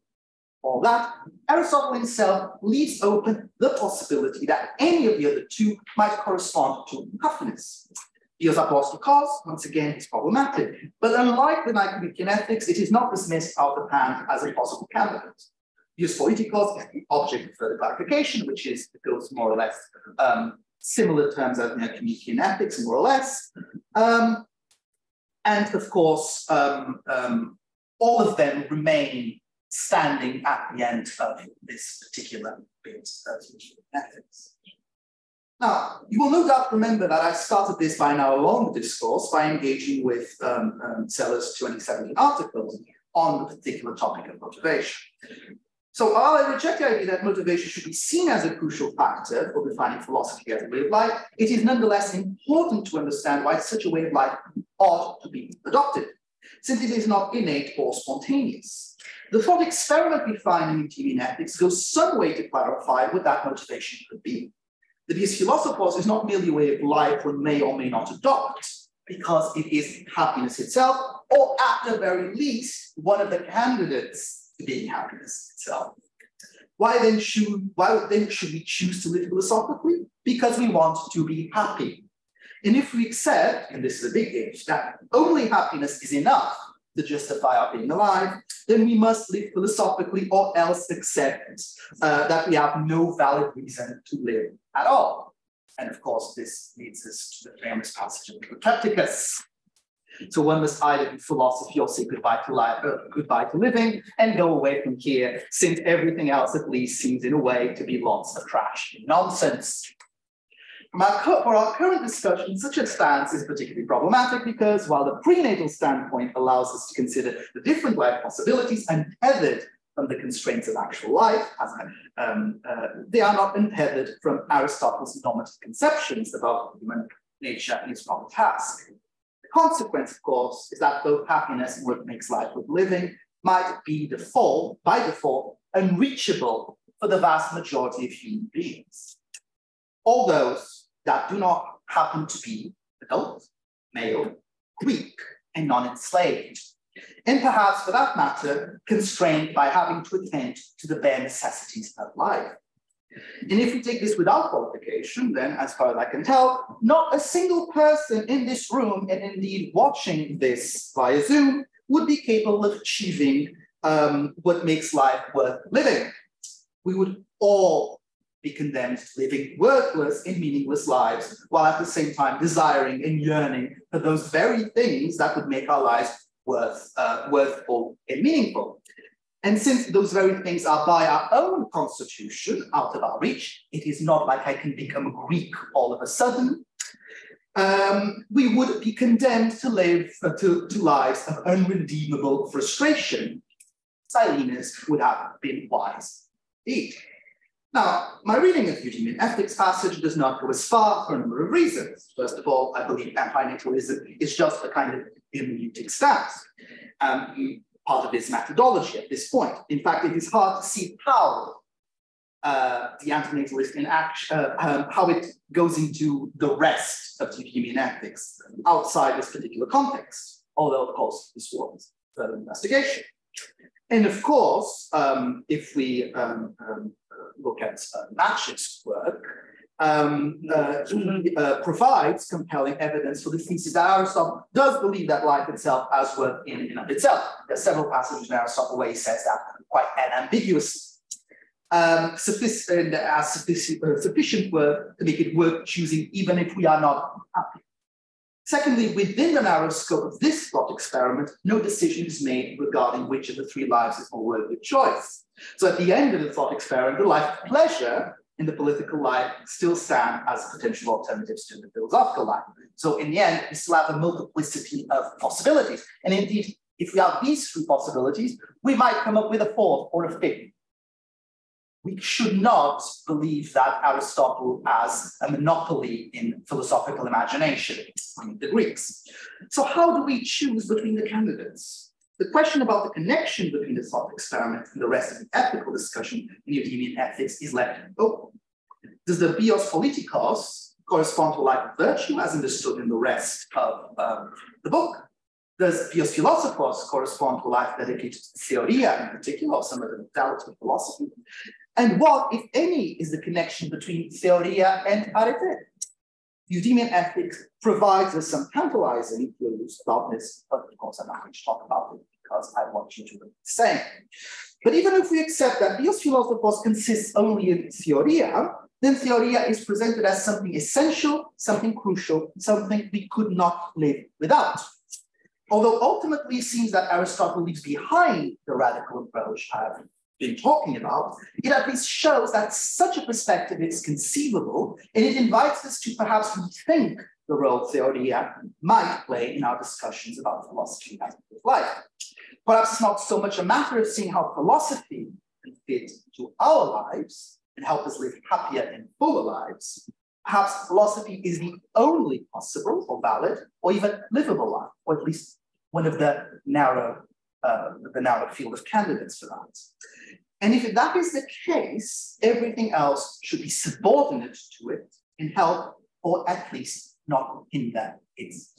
all that, Aristotle himself leaves open the possibility that any of the other two might correspond to happiness. Bios Apolaustikos, once again, is problematic. But unlike the Nicomachean ethics, it is not dismissed out of hand as a possible candidate. Bios Politikos is the object of further clarification, which is, goes more or less um, similar terms as Nicomachean ethics, more or less. Um, and of course, um, um, all of them remain standing at the end of this particular bit of ethics. Now, you will no doubt remember that I started this by now long discourse by engaging with um, um, Sellars' 2017 articles on the particular topic of motivation. So while I reject the idea that motivation should be seen as a crucial factor for defining philosophy as a way of life, it is nonetheless important to understand why such a way of life ought to be adopted. since it is not innate or spontaneous. The thought experiment we find in Eudemian ethics goes some way to clarify what that motivation could be. The bios philosophos is not merely a way of life one may or may not adopt, because it is happiness itself, or at the very least, one of the candidates to being happiness itself. Why then should why then should we choose to live philosophically? Because we want to be happy. And if we accept, and this is a big if, that only happiness is enough to justify our being alive, then we must live philosophically or else accept uh, that we have no valid reason to live at all. And of course, this leads us to the famous passage of Protrepticus. So one must either do philosophy or say goodbye to life, uh, goodbye to living, and go away from here, since everything else at least seems in a way to be lots of trash and nonsense. For our current discussion, such a stance is particularly problematic because while the prenatal standpoint allows us to consider the different life possibilities untethered from the constraints of actual life, as, um, uh, they are not untethered from Aristotle's normative conceptions about human nature and its proper task. The consequence, of course, is that both happiness and what makes life worth living might be default, by default, unreachable for the vast majority of human beings. All those that do not happen to be adult, male, Greek, and non-enslaved. And perhaps, for that matter, constrained by having to attend to the bare necessities of life. And if we take this without qualification, then as far as I can tell, not a single person in this room and indeed watching this via Zoom would be capable of achieving um, what makes life worth living. We would all be condemned to living worthless and meaningless lives, while at the same time desiring and yearning for those very things that would make our lives worth, uh, worthful and meaningful. And since those very things are by our own constitution out of our reach, it is not like I can become a Greek all of a sudden. Um, we would be condemned to live uh, to, to lives of unredeemable frustration. Silenus would have been wise indeed. Now, my reading of Eudemian ethics passage does not go as far for a number of reasons. First of all, I believe anti-natalism is just a kind of hermeneutic stance, um, part of his methodology at this point. In fact, it is hard to see how uh, the antinatalist in action, uh, um, how it goes into the rest of Eudemian ethics outside this particular context, although of course this warrants further investigation. And of course, um, if we um, um, look at uh, work, um, uh, uh, provides compelling evidence for the thesis that Aristotle does believe that life itself has worth in and of itself. There are several passages in Aristotle where he says that quite unambiguously. Um, sufficient, uh, sufficient, uh, sufficient work to make it worth choosing, even if we are not happy. Secondly, within the narrow scope of this experiment, no decision is made regarding which of the three lives is more worthy of choice. So at the end of the thought experiment, the life of pleasure in the political life still stand as potential alternatives to the philosophical life. So in the end, we still have a multiplicity of possibilities. And indeed, if we have these three possibilities, we might come up with a fourth or a fifth we should not believe that Aristotle has a monopoly in philosophical imagination, I mean, the Greeks. So how do we choose between the candidates? The question about the connection between the thought experiment and the rest of the ethical discussion in Eudemian ethics is left open. Does the bios politikos correspond to life of virtue as understood in the rest of um, the book? Does bios philosophos correspond to life dedicated to theoria in particular, some of the modalities of philosophy? And what, if any, is the connection between theoria and arete? Eudemian ethics provides us some tantalizing clues about this, but of course I'm not going to talk about it because I want you to do the same. But even if we accept that bios philosophos consists only in theoria, then theoria is presented as something essential, something crucial, something we could not live without. Although ultimately it seems that Aristotle leaves behind the radical approach I've been talking about, it at least shows that such a perspective is conceivable, and it invites us to perhaps rethink the role theory might play in our discussions about philosophy and life. Perhaps it's not so much a matter of seeing how philosophy can fit into our lives and help us live happier and fuller lives. Perhaps philosophy is the only possible or valid or even livable life, or at least one of the narrow, uh, the narrow field of candidates for that. And if that is the case, everything else should be subordinate to it in help, or at least not hinder its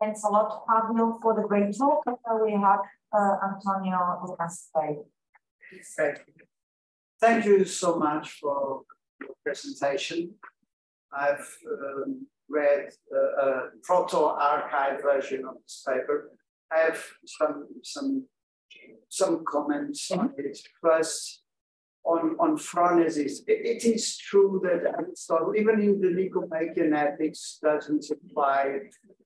Thanks a lot, Fabio, for the great talk. Now we have uh, Antonio Lucaspe. Thank you. Thank you so much for your presentation. I've um, read uh, a proto-archive version of this paper. I have some some some comments on it. First, on, on phronesis, it, it is true that Aristotle, even in the Nicomachean Ethics, doesn't apply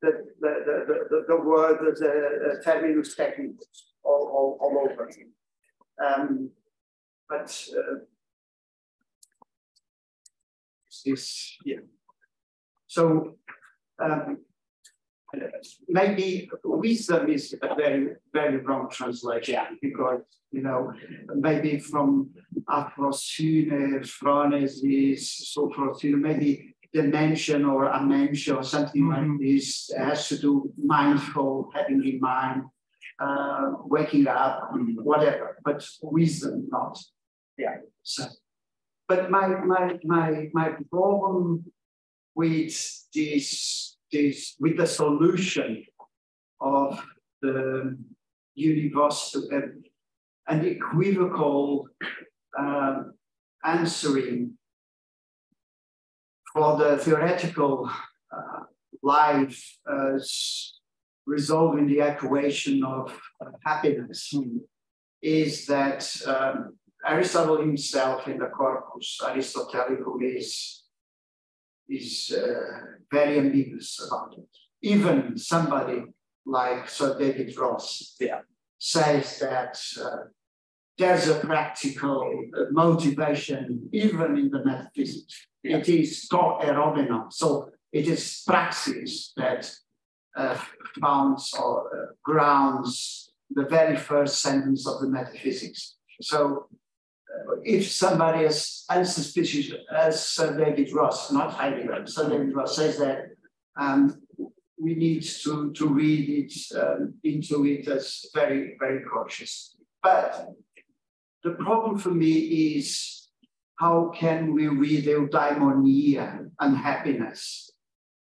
the, the, the, the, the word as a, a terminus technicus all, all, all over. Um, but uh, this, yeah. So um, maybe wisdom is a very, very wrong translation yeah. because, you know, maybe from aphrosyne, phronesis, sophrosyne, maybe dimension or amentia or something mm -hmm. like mm-hmm. this has to do mindful, having in mind, uh, waking up, mm -hmm. whatever, but wisdom not. Yeah. So, but my my my my problem with this this with the solution of the universal and, and equivocal um, answering for the theoretical uh, life as resolving the equation of uh, happiness mm. is that um, Aristotle himself in the Corpus Aristotelicum is is uh, very ambiguous about it. Even somebody like Sir David Ross yeah. says that uh, there's a practical motivation even in the metaphysics. Yeah. It is to eromenon. So it is praxis that uh, founds or uh, grounds the very first sentence of the metaphysics. So if somebody as unsuspicious as Sir David Ross, not Heidegger, Sir David Ross says that um, we need to, to read it um, into it as very, very cautious. But the problem for me is how can we read eudaimonia, unhappiness,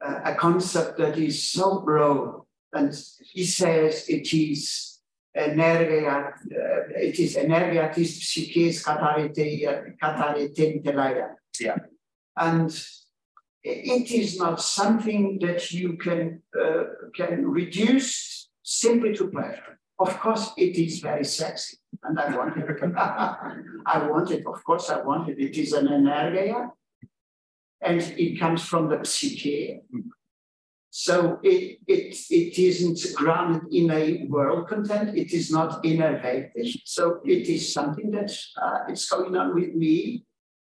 uh, a concept that is so broad, and he says it is energia, it is energia tis psyches kataretentelaya. Yeah. And it is not something that you can uh, can reduce simply to pleasure. Of course, it is very sexy, and I want it. I want it. Of course, I want it. It is an energia, and it comes from the psyche. So it, it, it isn't grounded in a world content, it is not innovative. So it is something that uh, it's going on with me,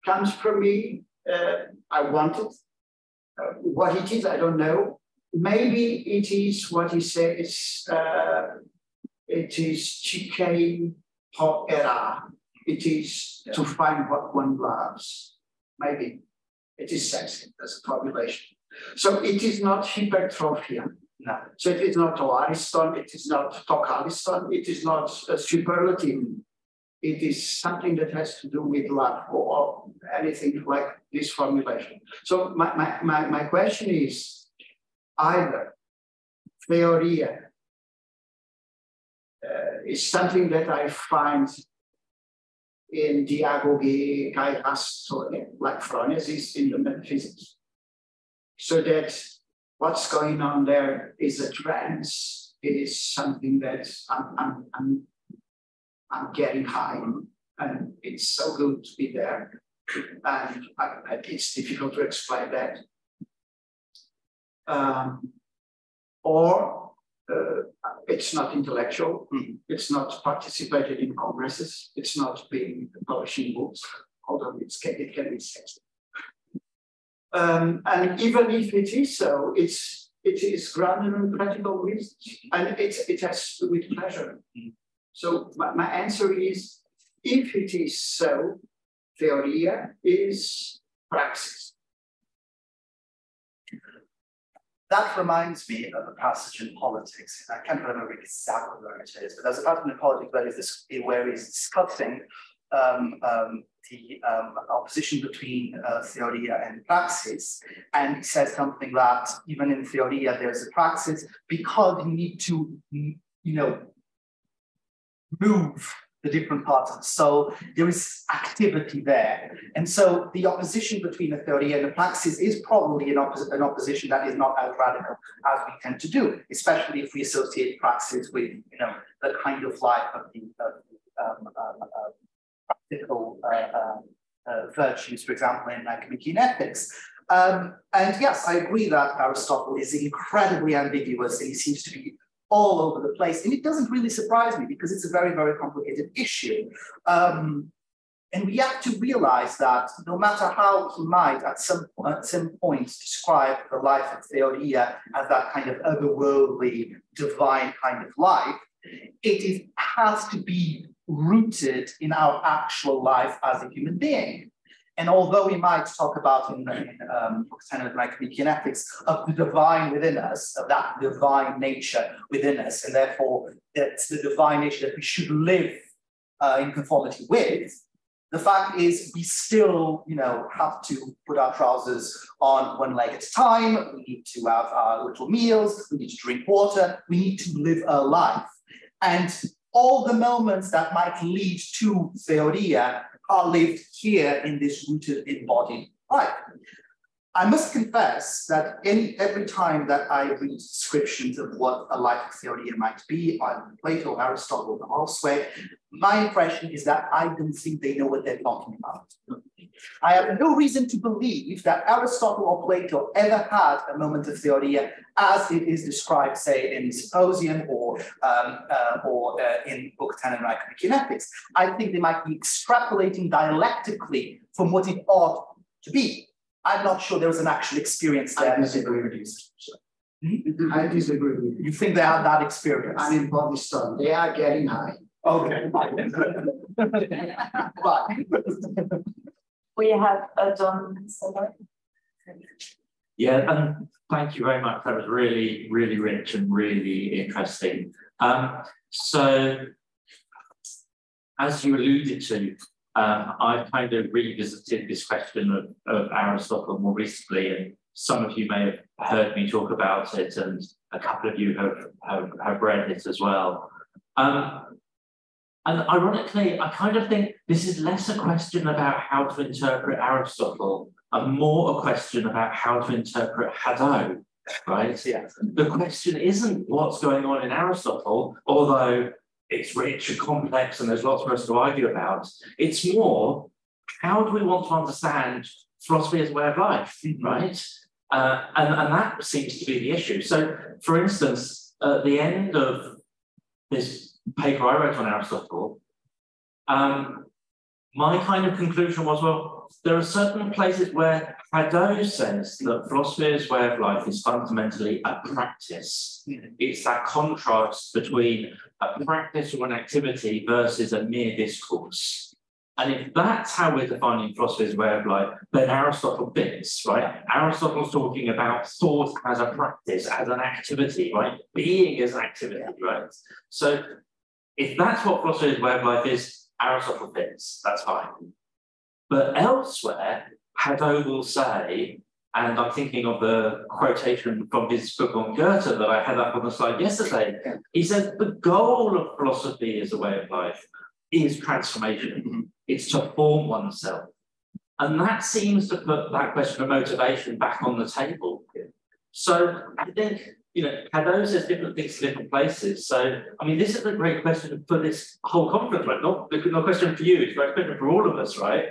comes from me. Uh, I want it. Uh, what it is, I don't know. Maybe it is what he says, uh, it is chicane era. It is yeah. to find what one loves. Maybe it is sexy, as a population. So it is not hypertrophia. No. So it is not Ariston, it is not Tokaliston, it is not a superlative. It is something that has to do with love or, or anything like this formulation. So my, my, my, my question is either theoria uh, is something that I find in diagoge kairas, like phronesis in the metaphysics so that what's going on there is a trance. It is something that I'm, I'm, I'm, I'm getting high and it's so good to be there. And I, it's difficult to explain that. Um, or uh, it's not intellectual, mm. it's not participated in congresses, it's not being publishing books, although it's, it can be sexy. Um, and even if it is so, it's it is grounded in practical wisdom, and it, it has with pleasure. So my, my answer is, if it is so, theoria is praxis. That reminds me of a passage in politics. I can't remember exactly where it is, but there's a passage in politics where he's, where he's discussing the um, opposition between uh, theoria and praxis. And he says something that even in theoria, there's a praxis because you need to, you know, move the different parts soul. There is activity there. And so the opposition between a theory and a praxis is probably an, oppos an opposition that is not as radical as we tend to do, especially if we associate praxis with, you know, the kind of life of the, of um, uh, practical uh, uh, uh, virtues, for example, in Nicomachean ethics. Um, and yes, I agree that Aristotle is incredibly ambiguous and he seems to be all over the place. And it doesn't really surprise me because it's a very, very complicated issue. Um, and we have to realize that no matter how he might at some, at some point describe the life of Theoria as that kind of otherworldly, divine kind of life, it is, has to be rooted in our actual life as a human being. And although we might talk about in, in um, of Nicomachean ethics of the divine within us, of that divine nature within us, and therefore it's the divine nature that we should live uh, in conformity with, the fact is we still, you know, have to put our trousers on one leg at a time. We need to have our little meals. We need to drink water. We need to live a life. And all the moments that might lead to theoria are lived here in this rooted embodied life. I must confess that every time that I read descriptions of what a life of theoria might be on Plato, Aristotle, or elsewhere, my impression is that I don't think they know what they're talking about. I have no reason to believe that Aristotle or Plato ever had a moment of theoria as it is described, say, in Symposium or, um, uh, or uh, in Book 10 and Nicomachean Ethics. I think they might be extrapolating dialectically from what it ought to be. I'm not sure there was an actual experience there. I disagree with you. Hmm? I disagree with you. You think they have that experience? I'm in Pakistan. They are getting high. Okay. but we have a John Yeah, and thank you very much. That was really, really rich and really interesting. Um, so, as you alluded to, um, I kind of revisited this question of, of Aristotle more recently, and some of you may have heard me talk about it, and a couple of you have, have, have read it as well. Um, and ironically, I kind of think this is less a question about how to interpret Aristotle and more a question about how to interpret Hadot, right? Yeah. The question isn't what's going on in Aristotle, although it's rich and complex and there's lots for us to argue about. It's more, how do we want to understand philosophy as a way of life, mm-hmm. right? Uh, and, and that seems to be the issue. So, for instance, at the end of this paper I wrote on Aristotle, um, my kind of conclusion was, well, there are certain places where Hadot says that philosophy's way of life is fundamentally a practice. Mm-hmm. It's that contrast between a practice or an activity versus a mere discourse. And if that's how we're defining philosophy's way of life, then Aristotle fits, right? Aristotle's talking about thought as a practice, as an activity, right? Being as activity, right? So if that's what philosophy's way of life is, Aristotle fits, that's fine. But elsewhere, Hadot will say, and I'm thinking of the quotation from his book on Goethe that I had up on the slide yesterday. He said, the goal of philosophy as a way of life is transformation. Mm-hmm. It's to form oneself. And that seems to put that question of motivation back on the table. So I think you know, Hadot says different things to different places. So, I mean, this is a great question for this whole conference, right? Not, a question for you, it's a great question for all of us, right?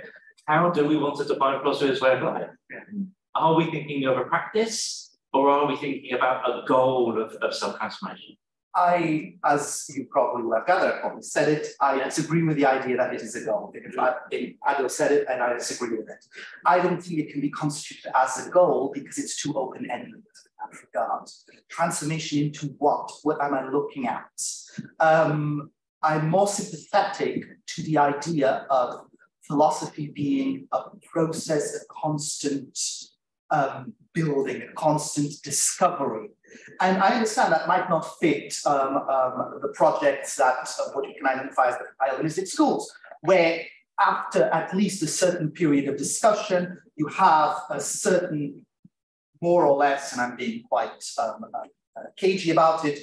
How do we want to define a philosophy as way of life? Are we thinking of a practice or are we thinking about a goal of, of self-transformation? I, as you probably will have gathered, probably said it, I disagree with the idea that it is a goal. I, Hadot said it and I disagree with it. I don't think it can be constituted as a goal because it's too open-ended regard. Transformation into what? What am I looking at? Um, I'm more sympathetic to the idea of philosophy being a process, a constant um, building, a constant discovery. And I understand that might not fit um, um, the projects that uh, what you can identify as the Hellenistic schools, where after at least a certain period of discussion, you have a certain, more or less, and I'm being quite um, uh, cagey about it,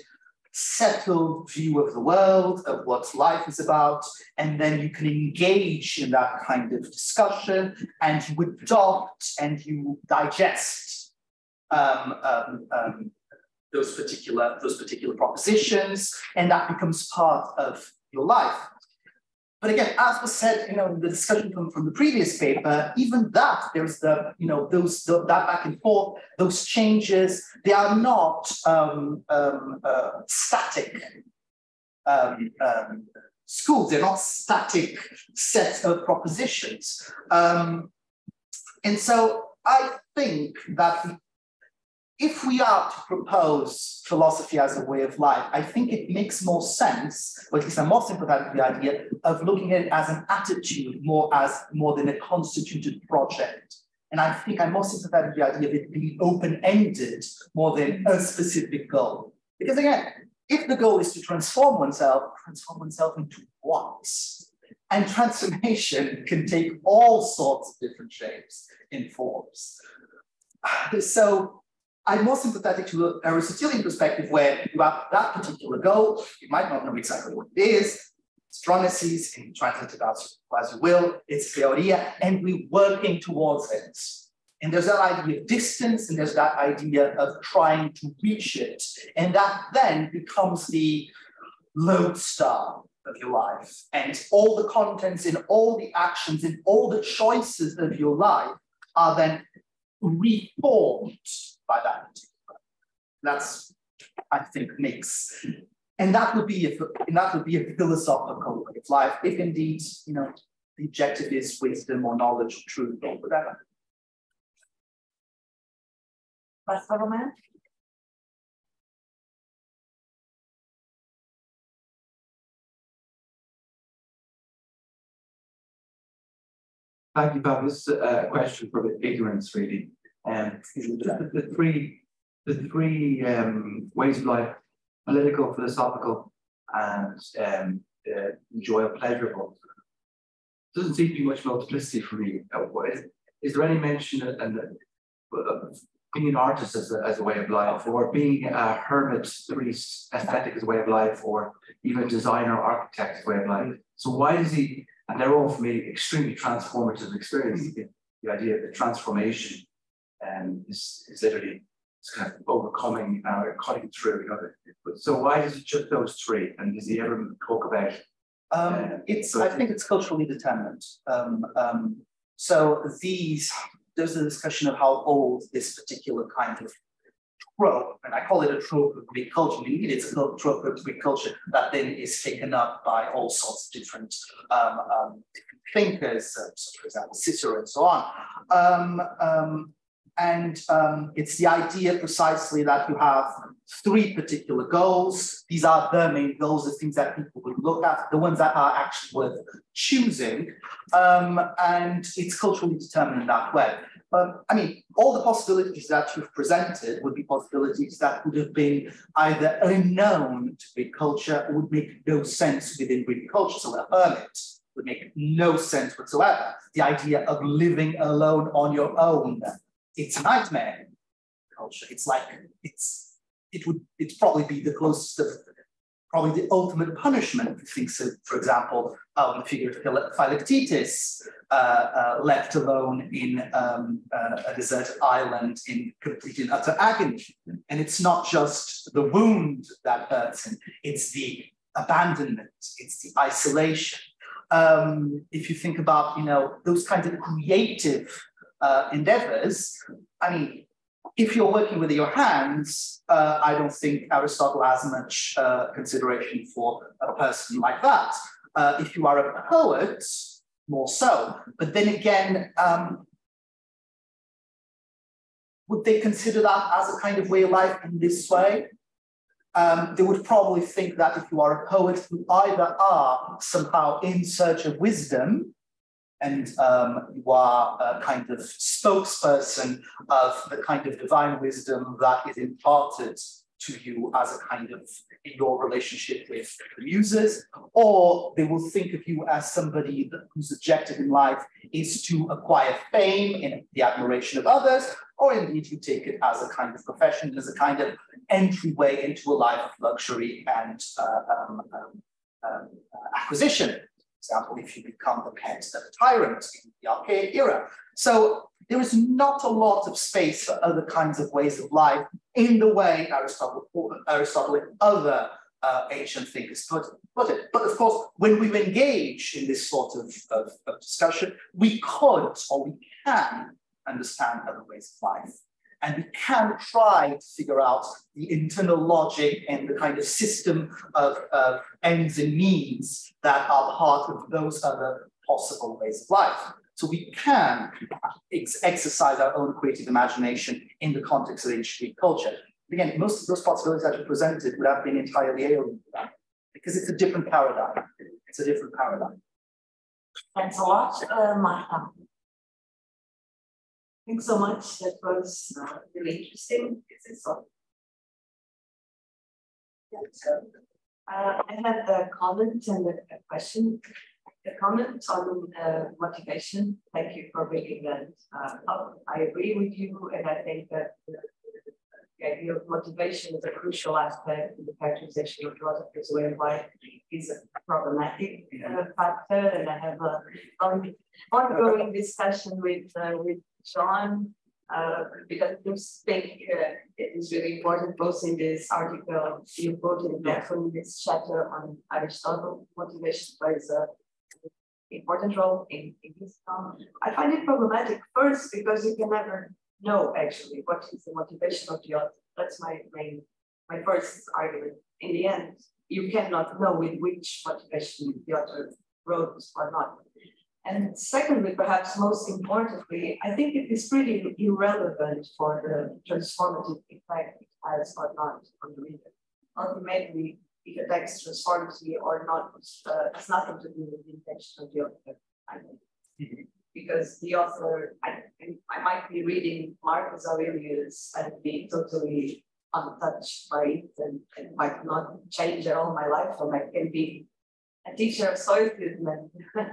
settled view of the world, of what life is about, and then you can engage in that kind of discussion and you adopt and you digest um, um, um, those particular those particular propositions, and that becomes part of your life. But again, as was said, you know, in the discussion from, from the previous paper, even that there's the, you know, those the, that back and forth, those changes, they are not um, um, uh, static um, um schools. They're not static sets of propositions. Um, and so I think that if we are to propose philosophy as a way of life, I think it makes more sense, or at least I'm more sympathetic to the idea of looking at it as an attitude more as more than a constituted project. And I think I'm more sympathetic to the idea of it being open-ended more than a specific goal. Because again, if the goal is to transform oneself, transform oneself into what? And transformation can take all sorts of different shapes and forms. So I'm more sympathetic to the Aristotelian perspective where you have that particular goal, you might not know exactly what it is, Phronesis, and translate as, as you will, it's theoria, and we're working towards it. And there's that idea of distance, and there's that idea of trying to reach it. And that then becomes the lodestar of your life. And all the contents in all the actions in all the choices of your life are then reformed by that. That's, I think, makes, and that would be a, and that would be a philosophical way of life, if indeed, you know, the objective is wisdom or knowledge or truth or whatever. Bartholomew? Thank you, Bob. This is a question for the ignorance, really. Um, the, the three, the three um, ways of life, political, philosophical, and um, uh, enjoyable, pleasurable. Doesn't seem to be much multiplicity for me. Uh, is, is there any mention of, of being an artist as a, as a way of life, or being a hermit, priest, aesthetic as a way of life, or even a designer, architect as a way of life? So why does he? And they're all for me extremely transformative experiences. The, the idea of the transformation and is, is literally it's kind of overcoming uh, cutting through. You know, but so why does it just those three? And does he ever talk about? Um, uh, it's I think it's culturally determined. Um, um, so these there's a discussion of how old this particular kind of trope, and I call it a trope of Greek culture. I mean, it's a trope of Greek culture that then is taken up by all sorts of different, um, um, different thinkers, uh, so for example, Cicero and so on. And um, it's the idea precisely that you have three particular goals. These are the main goals, the things that people would look at, the ones that are actually worth choosing. Um, and it's culturally determined in that way. But I mean, all the possibilities that you've presented would be possibilities that would have been either unknown to Greek culture or would make no sense within Greek culture. So a hermit would make no sense whatsoever. The idea of living alone on your own it's a nightmare culture. It's like it's it would it's probably be the closest of probably the ultimate punishment. Thinks of, for example, um, the figure of Philoctetes, uh, uh, left alone in um, uh, a deserted island in complete and utter agony. And it's not just the wound that hurts him; it's the abandonment, it's the isolation. Um, if you think about, you know, those kinds of creative uh, endeavors, I mean, if you're working with your hands, uh, I don't think Aristotle has much uh, consideration for a person like that. Uh, if you are a poet, more so. But then again, um, would they consider that as a kind of way of life in this way? Um, they would probably think that if you are a poet, you either are somehow in search of wisdom, and um, you are a kind of spokesperson of the kind of divine wisdom that is imparted to you as a kind of in your relationship with the muses, or they will think of you as somebody that, whose objective in life is to acquire fame in the admiration of others, or indeed you take it as a kind of profession, as a kind of entryway into a life of luxury and uh, um, um, um, acquisition. Example, if you become the pet of a tyrant in the archaic era. So there is not a lot of space for other kinds of ways of life in the way Aristotle, Aristotle and other uh, ancient thinkers put, put it. But of course, when we engage in this sort of, of, of discussion, we could or we can understand other ways of life. And we can try to figure out the internal logic and the kind of system of, of ends and means that are part of those other possible ways of life. So we can ex exercise our own creative imagination in the context of ancient culture. Again, most of those possibilities that are presented would have been entirely alien to that because it's a different paradigm. It's a different paradigm. Thanks a lot, uh, Marta. Thanks so much. That was uh, really interesting. Uh, I have a comment and a, a question. The comment on uh, motivation. Thank you for bringing that uh, up. I agree with you, and I think that the, idea of motivation is a crucial aspect in the characterization of of life is a problematic uh, factor, and I have a um, ongoing discussion with uh, with John, uh, because this think uh, it is really important, both in this article you quoted and also in this chapter on Aristotle, motivation plays a important role in, in this. Um, I find it problematic first because you can never know actually what is the motivation of the author. That's my main, my first argument. In the end, you cannot know with which motivation the author wrote or not. And secondly, perhaps most importantly, I think it is pretty irrelevant for the transformative effect it has or not on the reader. Ultimately, if it affects transformatively or not, uh, it's nothing to do with the intention of the author, I think. Mm-hmm. Because the author, I, I might be reading Marcus Aurelius and be totally untouched by it and, and might not change at all my life, or I can be a teacher of Stoicism and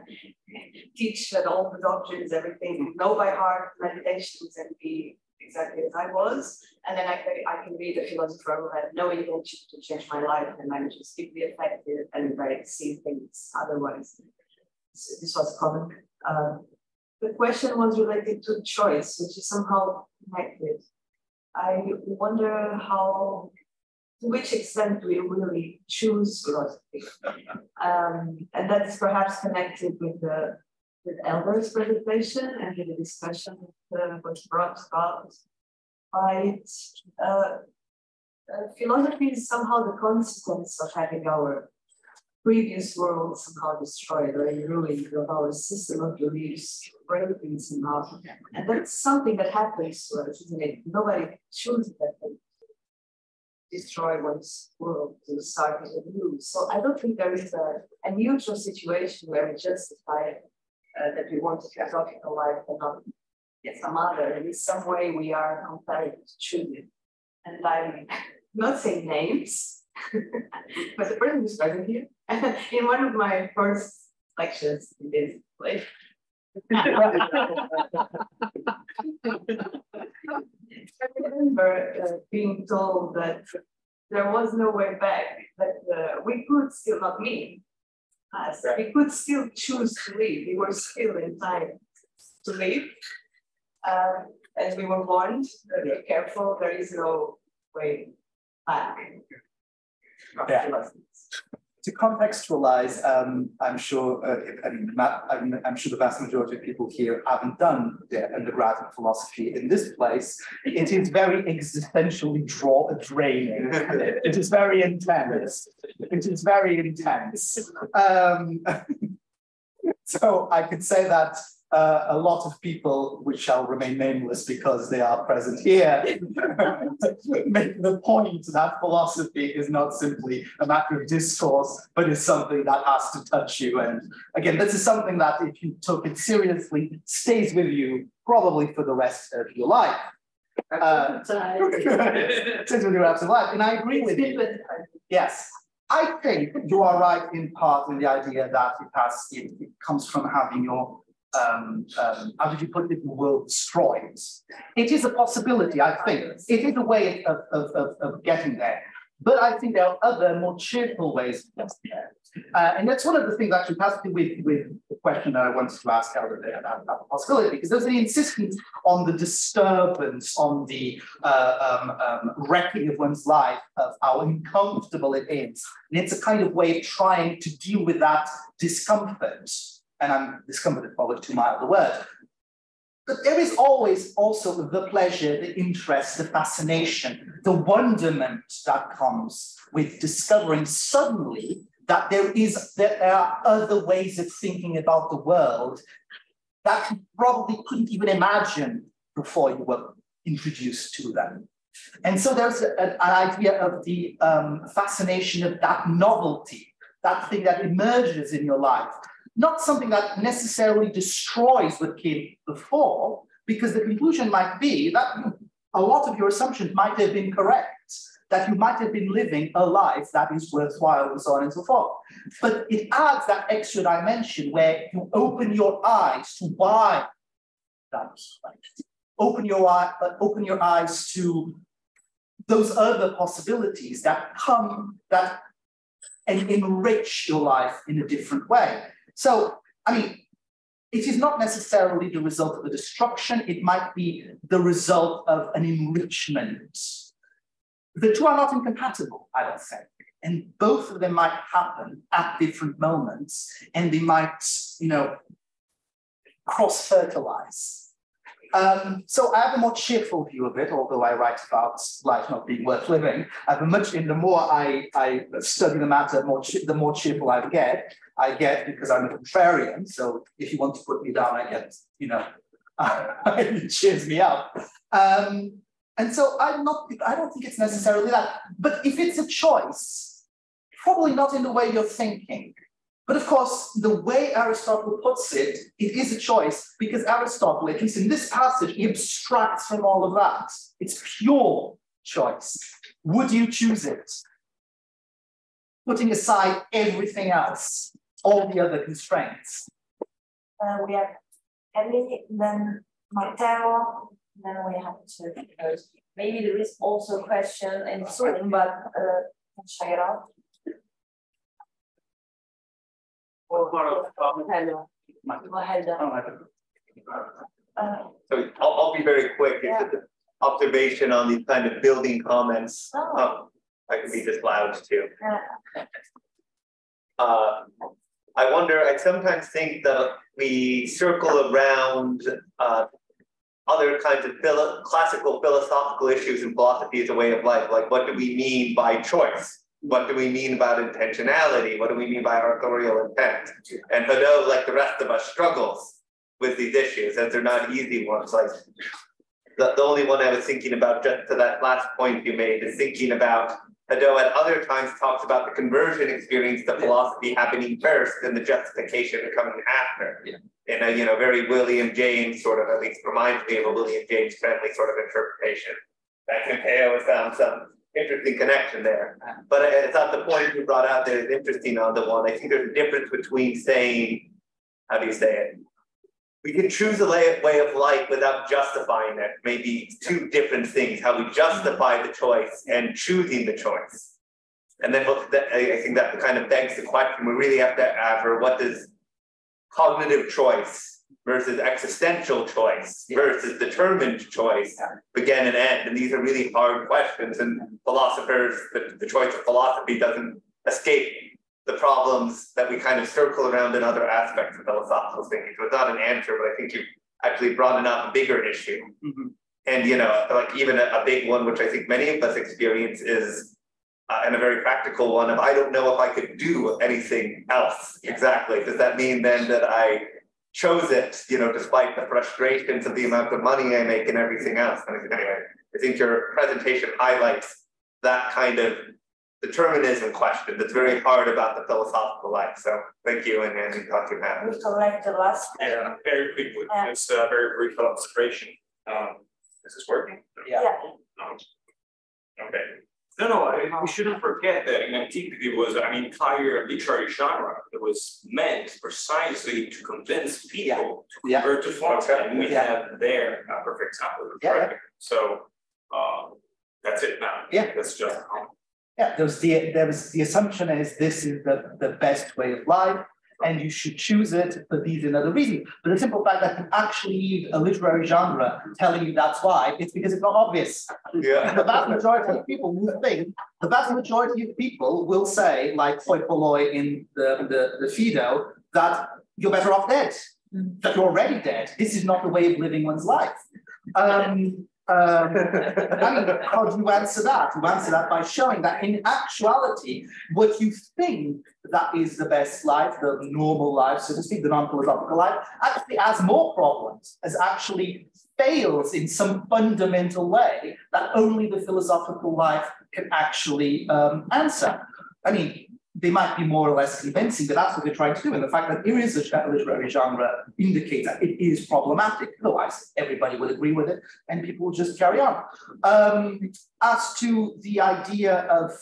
teach that all the doctrines, everything, know by heart meditations and be exactly as I was. And then I can, I can be the philosopher who had no intention to change my life and I'm just deeply affected and I see things otherwise. So this was common. Uh, the question was related to choice, which is somehow connected. I wonder how to which extent we really choose philosophy? Um, and that's perhaps connected with the with Hélder's presentation and with the discussion that was brought about by it. Uh, uh, philosophy is somehow the consequence of having our previous world somehow destroyed or in ruin of our system of beliefs breaking somehow. And that's something that happens to us, isn't it? Nobody chooses that thing destroy one's world to start anew. So I don't think there is a, a neutral situation where we justify uh, that we want to have a philosophical life and not some other. In some way, we are compelled to choose it. And I'm not saying names, but the person who's present here, in one of my first lectures in this place, I remember uh, being told that there was no way back, that uh, we could still not leave. Us. We could still choose to leave. We were still in time to leave. Um, as we were warned, uh, be careful, there is no way back. Yeah to contextualize, um, I'm sure, uh, I mean, I'm, I'm, sure the vast majority of people here haven't done their undergrad in philosophy in this place. It is very existentially draw draining. it is very intense. It is very intense. Um, so I could say that uh, a lot of people, which shall remain nameless because they are present here, make the point that philosophy is not simply a matter of discourse, but is something that has to touch you. And again, this is something that, if you took it seriously, stays with you probably for the rest of your life. Uh, with your rest of life. And I agree with you. Yes. I think you are right in part in the idea that it has it, it comes from having your um, um, how did you put it, the world destroys. It is a possibility, I think. It is a way of, of, of, of getting there. But I think there are other more cheerful ways of getting there. Uh, and that's one of the things actually has to do with, with the question that I wanted to ask there about, about the possibility, because there's the insistence on the disturbance, on the uh, um, um, wrecking of one's life, of how uncomfortable it is. And it's a kind of way of trying to deal with that discomfort and I'm discomforted probably mild a word. But there is always also the pleasure, the interest, the fascination, the wonderment that comes with discovering suddenly that there is there are other ways of thinking about the world that you probably couldn't even imagine before you were introduced to them. And so there's a, an idea of the um, fascination of that novelty, that thing that emerges in your life, not something that necessarily destroys what came before, because the conclusion might be that a lot of your assumptions might have been correct, that you might have been living a life that is worthwhile, and so on and so forth. But it adds that extra dimension where you open your eyes to why that's right. Open your eye, uh, open your eyes to those other possibilities that come that and enrich your life in a different way. So, I mean, it is not necessarily the result of a destruction, it might be the result of an enrichment. The two are not incompatible, I don't think. And both of them might happen at different moments, and they might, you know, cross fertilize. Um, so I have a more cheerful view of it, although I write about life not being worth living. I have a much, in the more I, I study the matter, more the more cheerful I get. I get because I'm a contrarian. So if you want to put me down, I get, you know, it cheers me up. Um, and so I'm not, I don't think it's necessarily that. But if it's a choice, probably not in the way you're thinking. But of course, the way Aristotle puts it, it is a choice because Aristotle, at least in this passage, he abstracts from all of that. It's pure choice. Would you choose it? Putting aside everything else all the other constraints. Uh, we have Ellie, then Matteo, then we have to. Maybe there is also a question in Zoom, but uh, check it out. Hello. Uh, so I'll, I'll be very quick. Yeah. It's an observation on these kind of building comments. Oh. Um, I can be this loud too. Yeah. Uh, I wonder, I sometimes think that we circle around uh, other kinds of philo classical philosophical issues in philosophy as a way of life. Like, what do we mean by choice? What do we mean about intentionality? What do we mean by authorial intent? And Hadot, like the rest of us, struggles with these issues as they're not easy ones. Like the, the only one I was thinking about just to that last point you made is thinking about Hadot at other times talks about the conversion experience to philosophy happening first and the justification coming after. Yeah. In a you know very William James sort of at least reminds me of a William James friendly sort of interpretation. That Pompeo has found some interesting connection there. But I, I thought the point you brought out there is interesting on the one. I think there's a difference between saying, how do you say it? We can choose a way of life without justifying it. Maybe two different things, how we justify the choice and choosing the choice. And then I think that kind of begs the question we really have to ask what does cognitive choice versus existential choice versus determined choice begin and end? And these are really hard questions. And philosophers, the, the choice of philosophy doesn't escape the problems that we kind of circle around in other aspects of philosophical thinking. So it's not an answer, but I think you've actually brought up a bigger issue. Mm-hmm. And you know, like even a, a, big one, which I think many of us experience, is uh, and a very practical one of I don't know if I could do anything else exactly. Does that mean then that I chose it, you know, despite the frustrations of the amount of money I make and everything else? And anyway, I think your presentation highlights that kind of determinism question that's very hard about the philosophical life. So thank you and, and Dr. Matt. We collect the last. Yeah, very quickly, Yeah. it's a very brief observation. Um, is this working? Yeah. Um, Okay, no, no, I- we shouldn't forget that in antiquity was an entire literary genre that was meant precisely to convince people to Yeah. convert to philosophy, and we Yeah. have there a perfect example of Yeah, yeah. So, uh, that's it now. Yeah. That's just. Yeah, there was the, there was, the assumption is this is the, the best way of life and you should choose it for these and other reasons. But the simple fact that you actually need a literary genre telling you that's why, it's because it's not obvious. Yeah. The vast majority of people will think, the vast majority of people will say, like Hoi Polloi in the, the, the Phaedo, that you're better off dead, that you're already dead. This is not the way of living one's life. Um, um, mean, how do you answer that? You answer that by showing that in actuality, what you think that is the best life, the normal life, so to speak, the non-philosophical life, actually has more problems, as actually fails in some fundamental way that only the philosophical life can actually um, answer. I mean, they might be more or less convincing, but that's what they're trying to do. And the fact that there is a literary genre indicates that it is problematic. Otherwise, everybody will agree with it and people will just carry on. Um, as to the idea of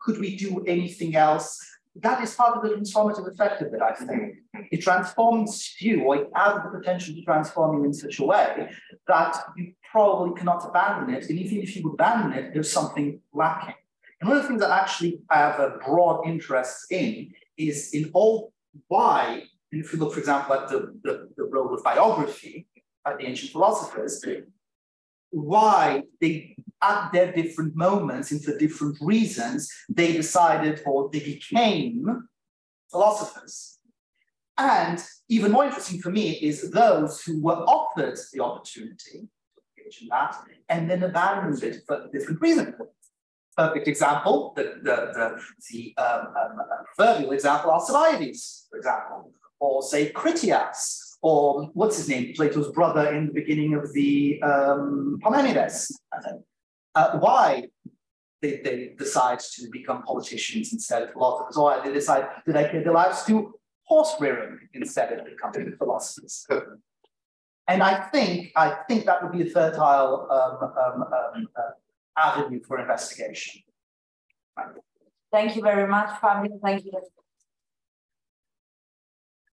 could we do anything else, that is part of the transformative effect of it, I think. It transforms you, or it has the potential to transform you in such a way that you probably cannot abandon it. And even if you abandon it, there's something lacking. And one of the things that actually I have a broad interest in is in all why, and if you look, for example, at the, the, the role of biography at the ancient philosophers, why they, at their different moments and for different reasons, they decided or they became philosophers. And even more interesting for me is those who were offered the opportunity to engage in that and then abandoned it for different reasons perfect example, the, the, the, the um, um, proverbial example, Alcibiades, for example, or say Critias, or what's his name, Plato's brother in the beginning of the um, Parmenides. Uh, why they, they decide to become politicians instead of philosophers, or why they decide to dedicate their lives to horse rearing instead of becoming philosophers. And I think I think that would be a fertile um, um, um, uh, avenue for investigation. Thank you very much, Fabio. Thank you.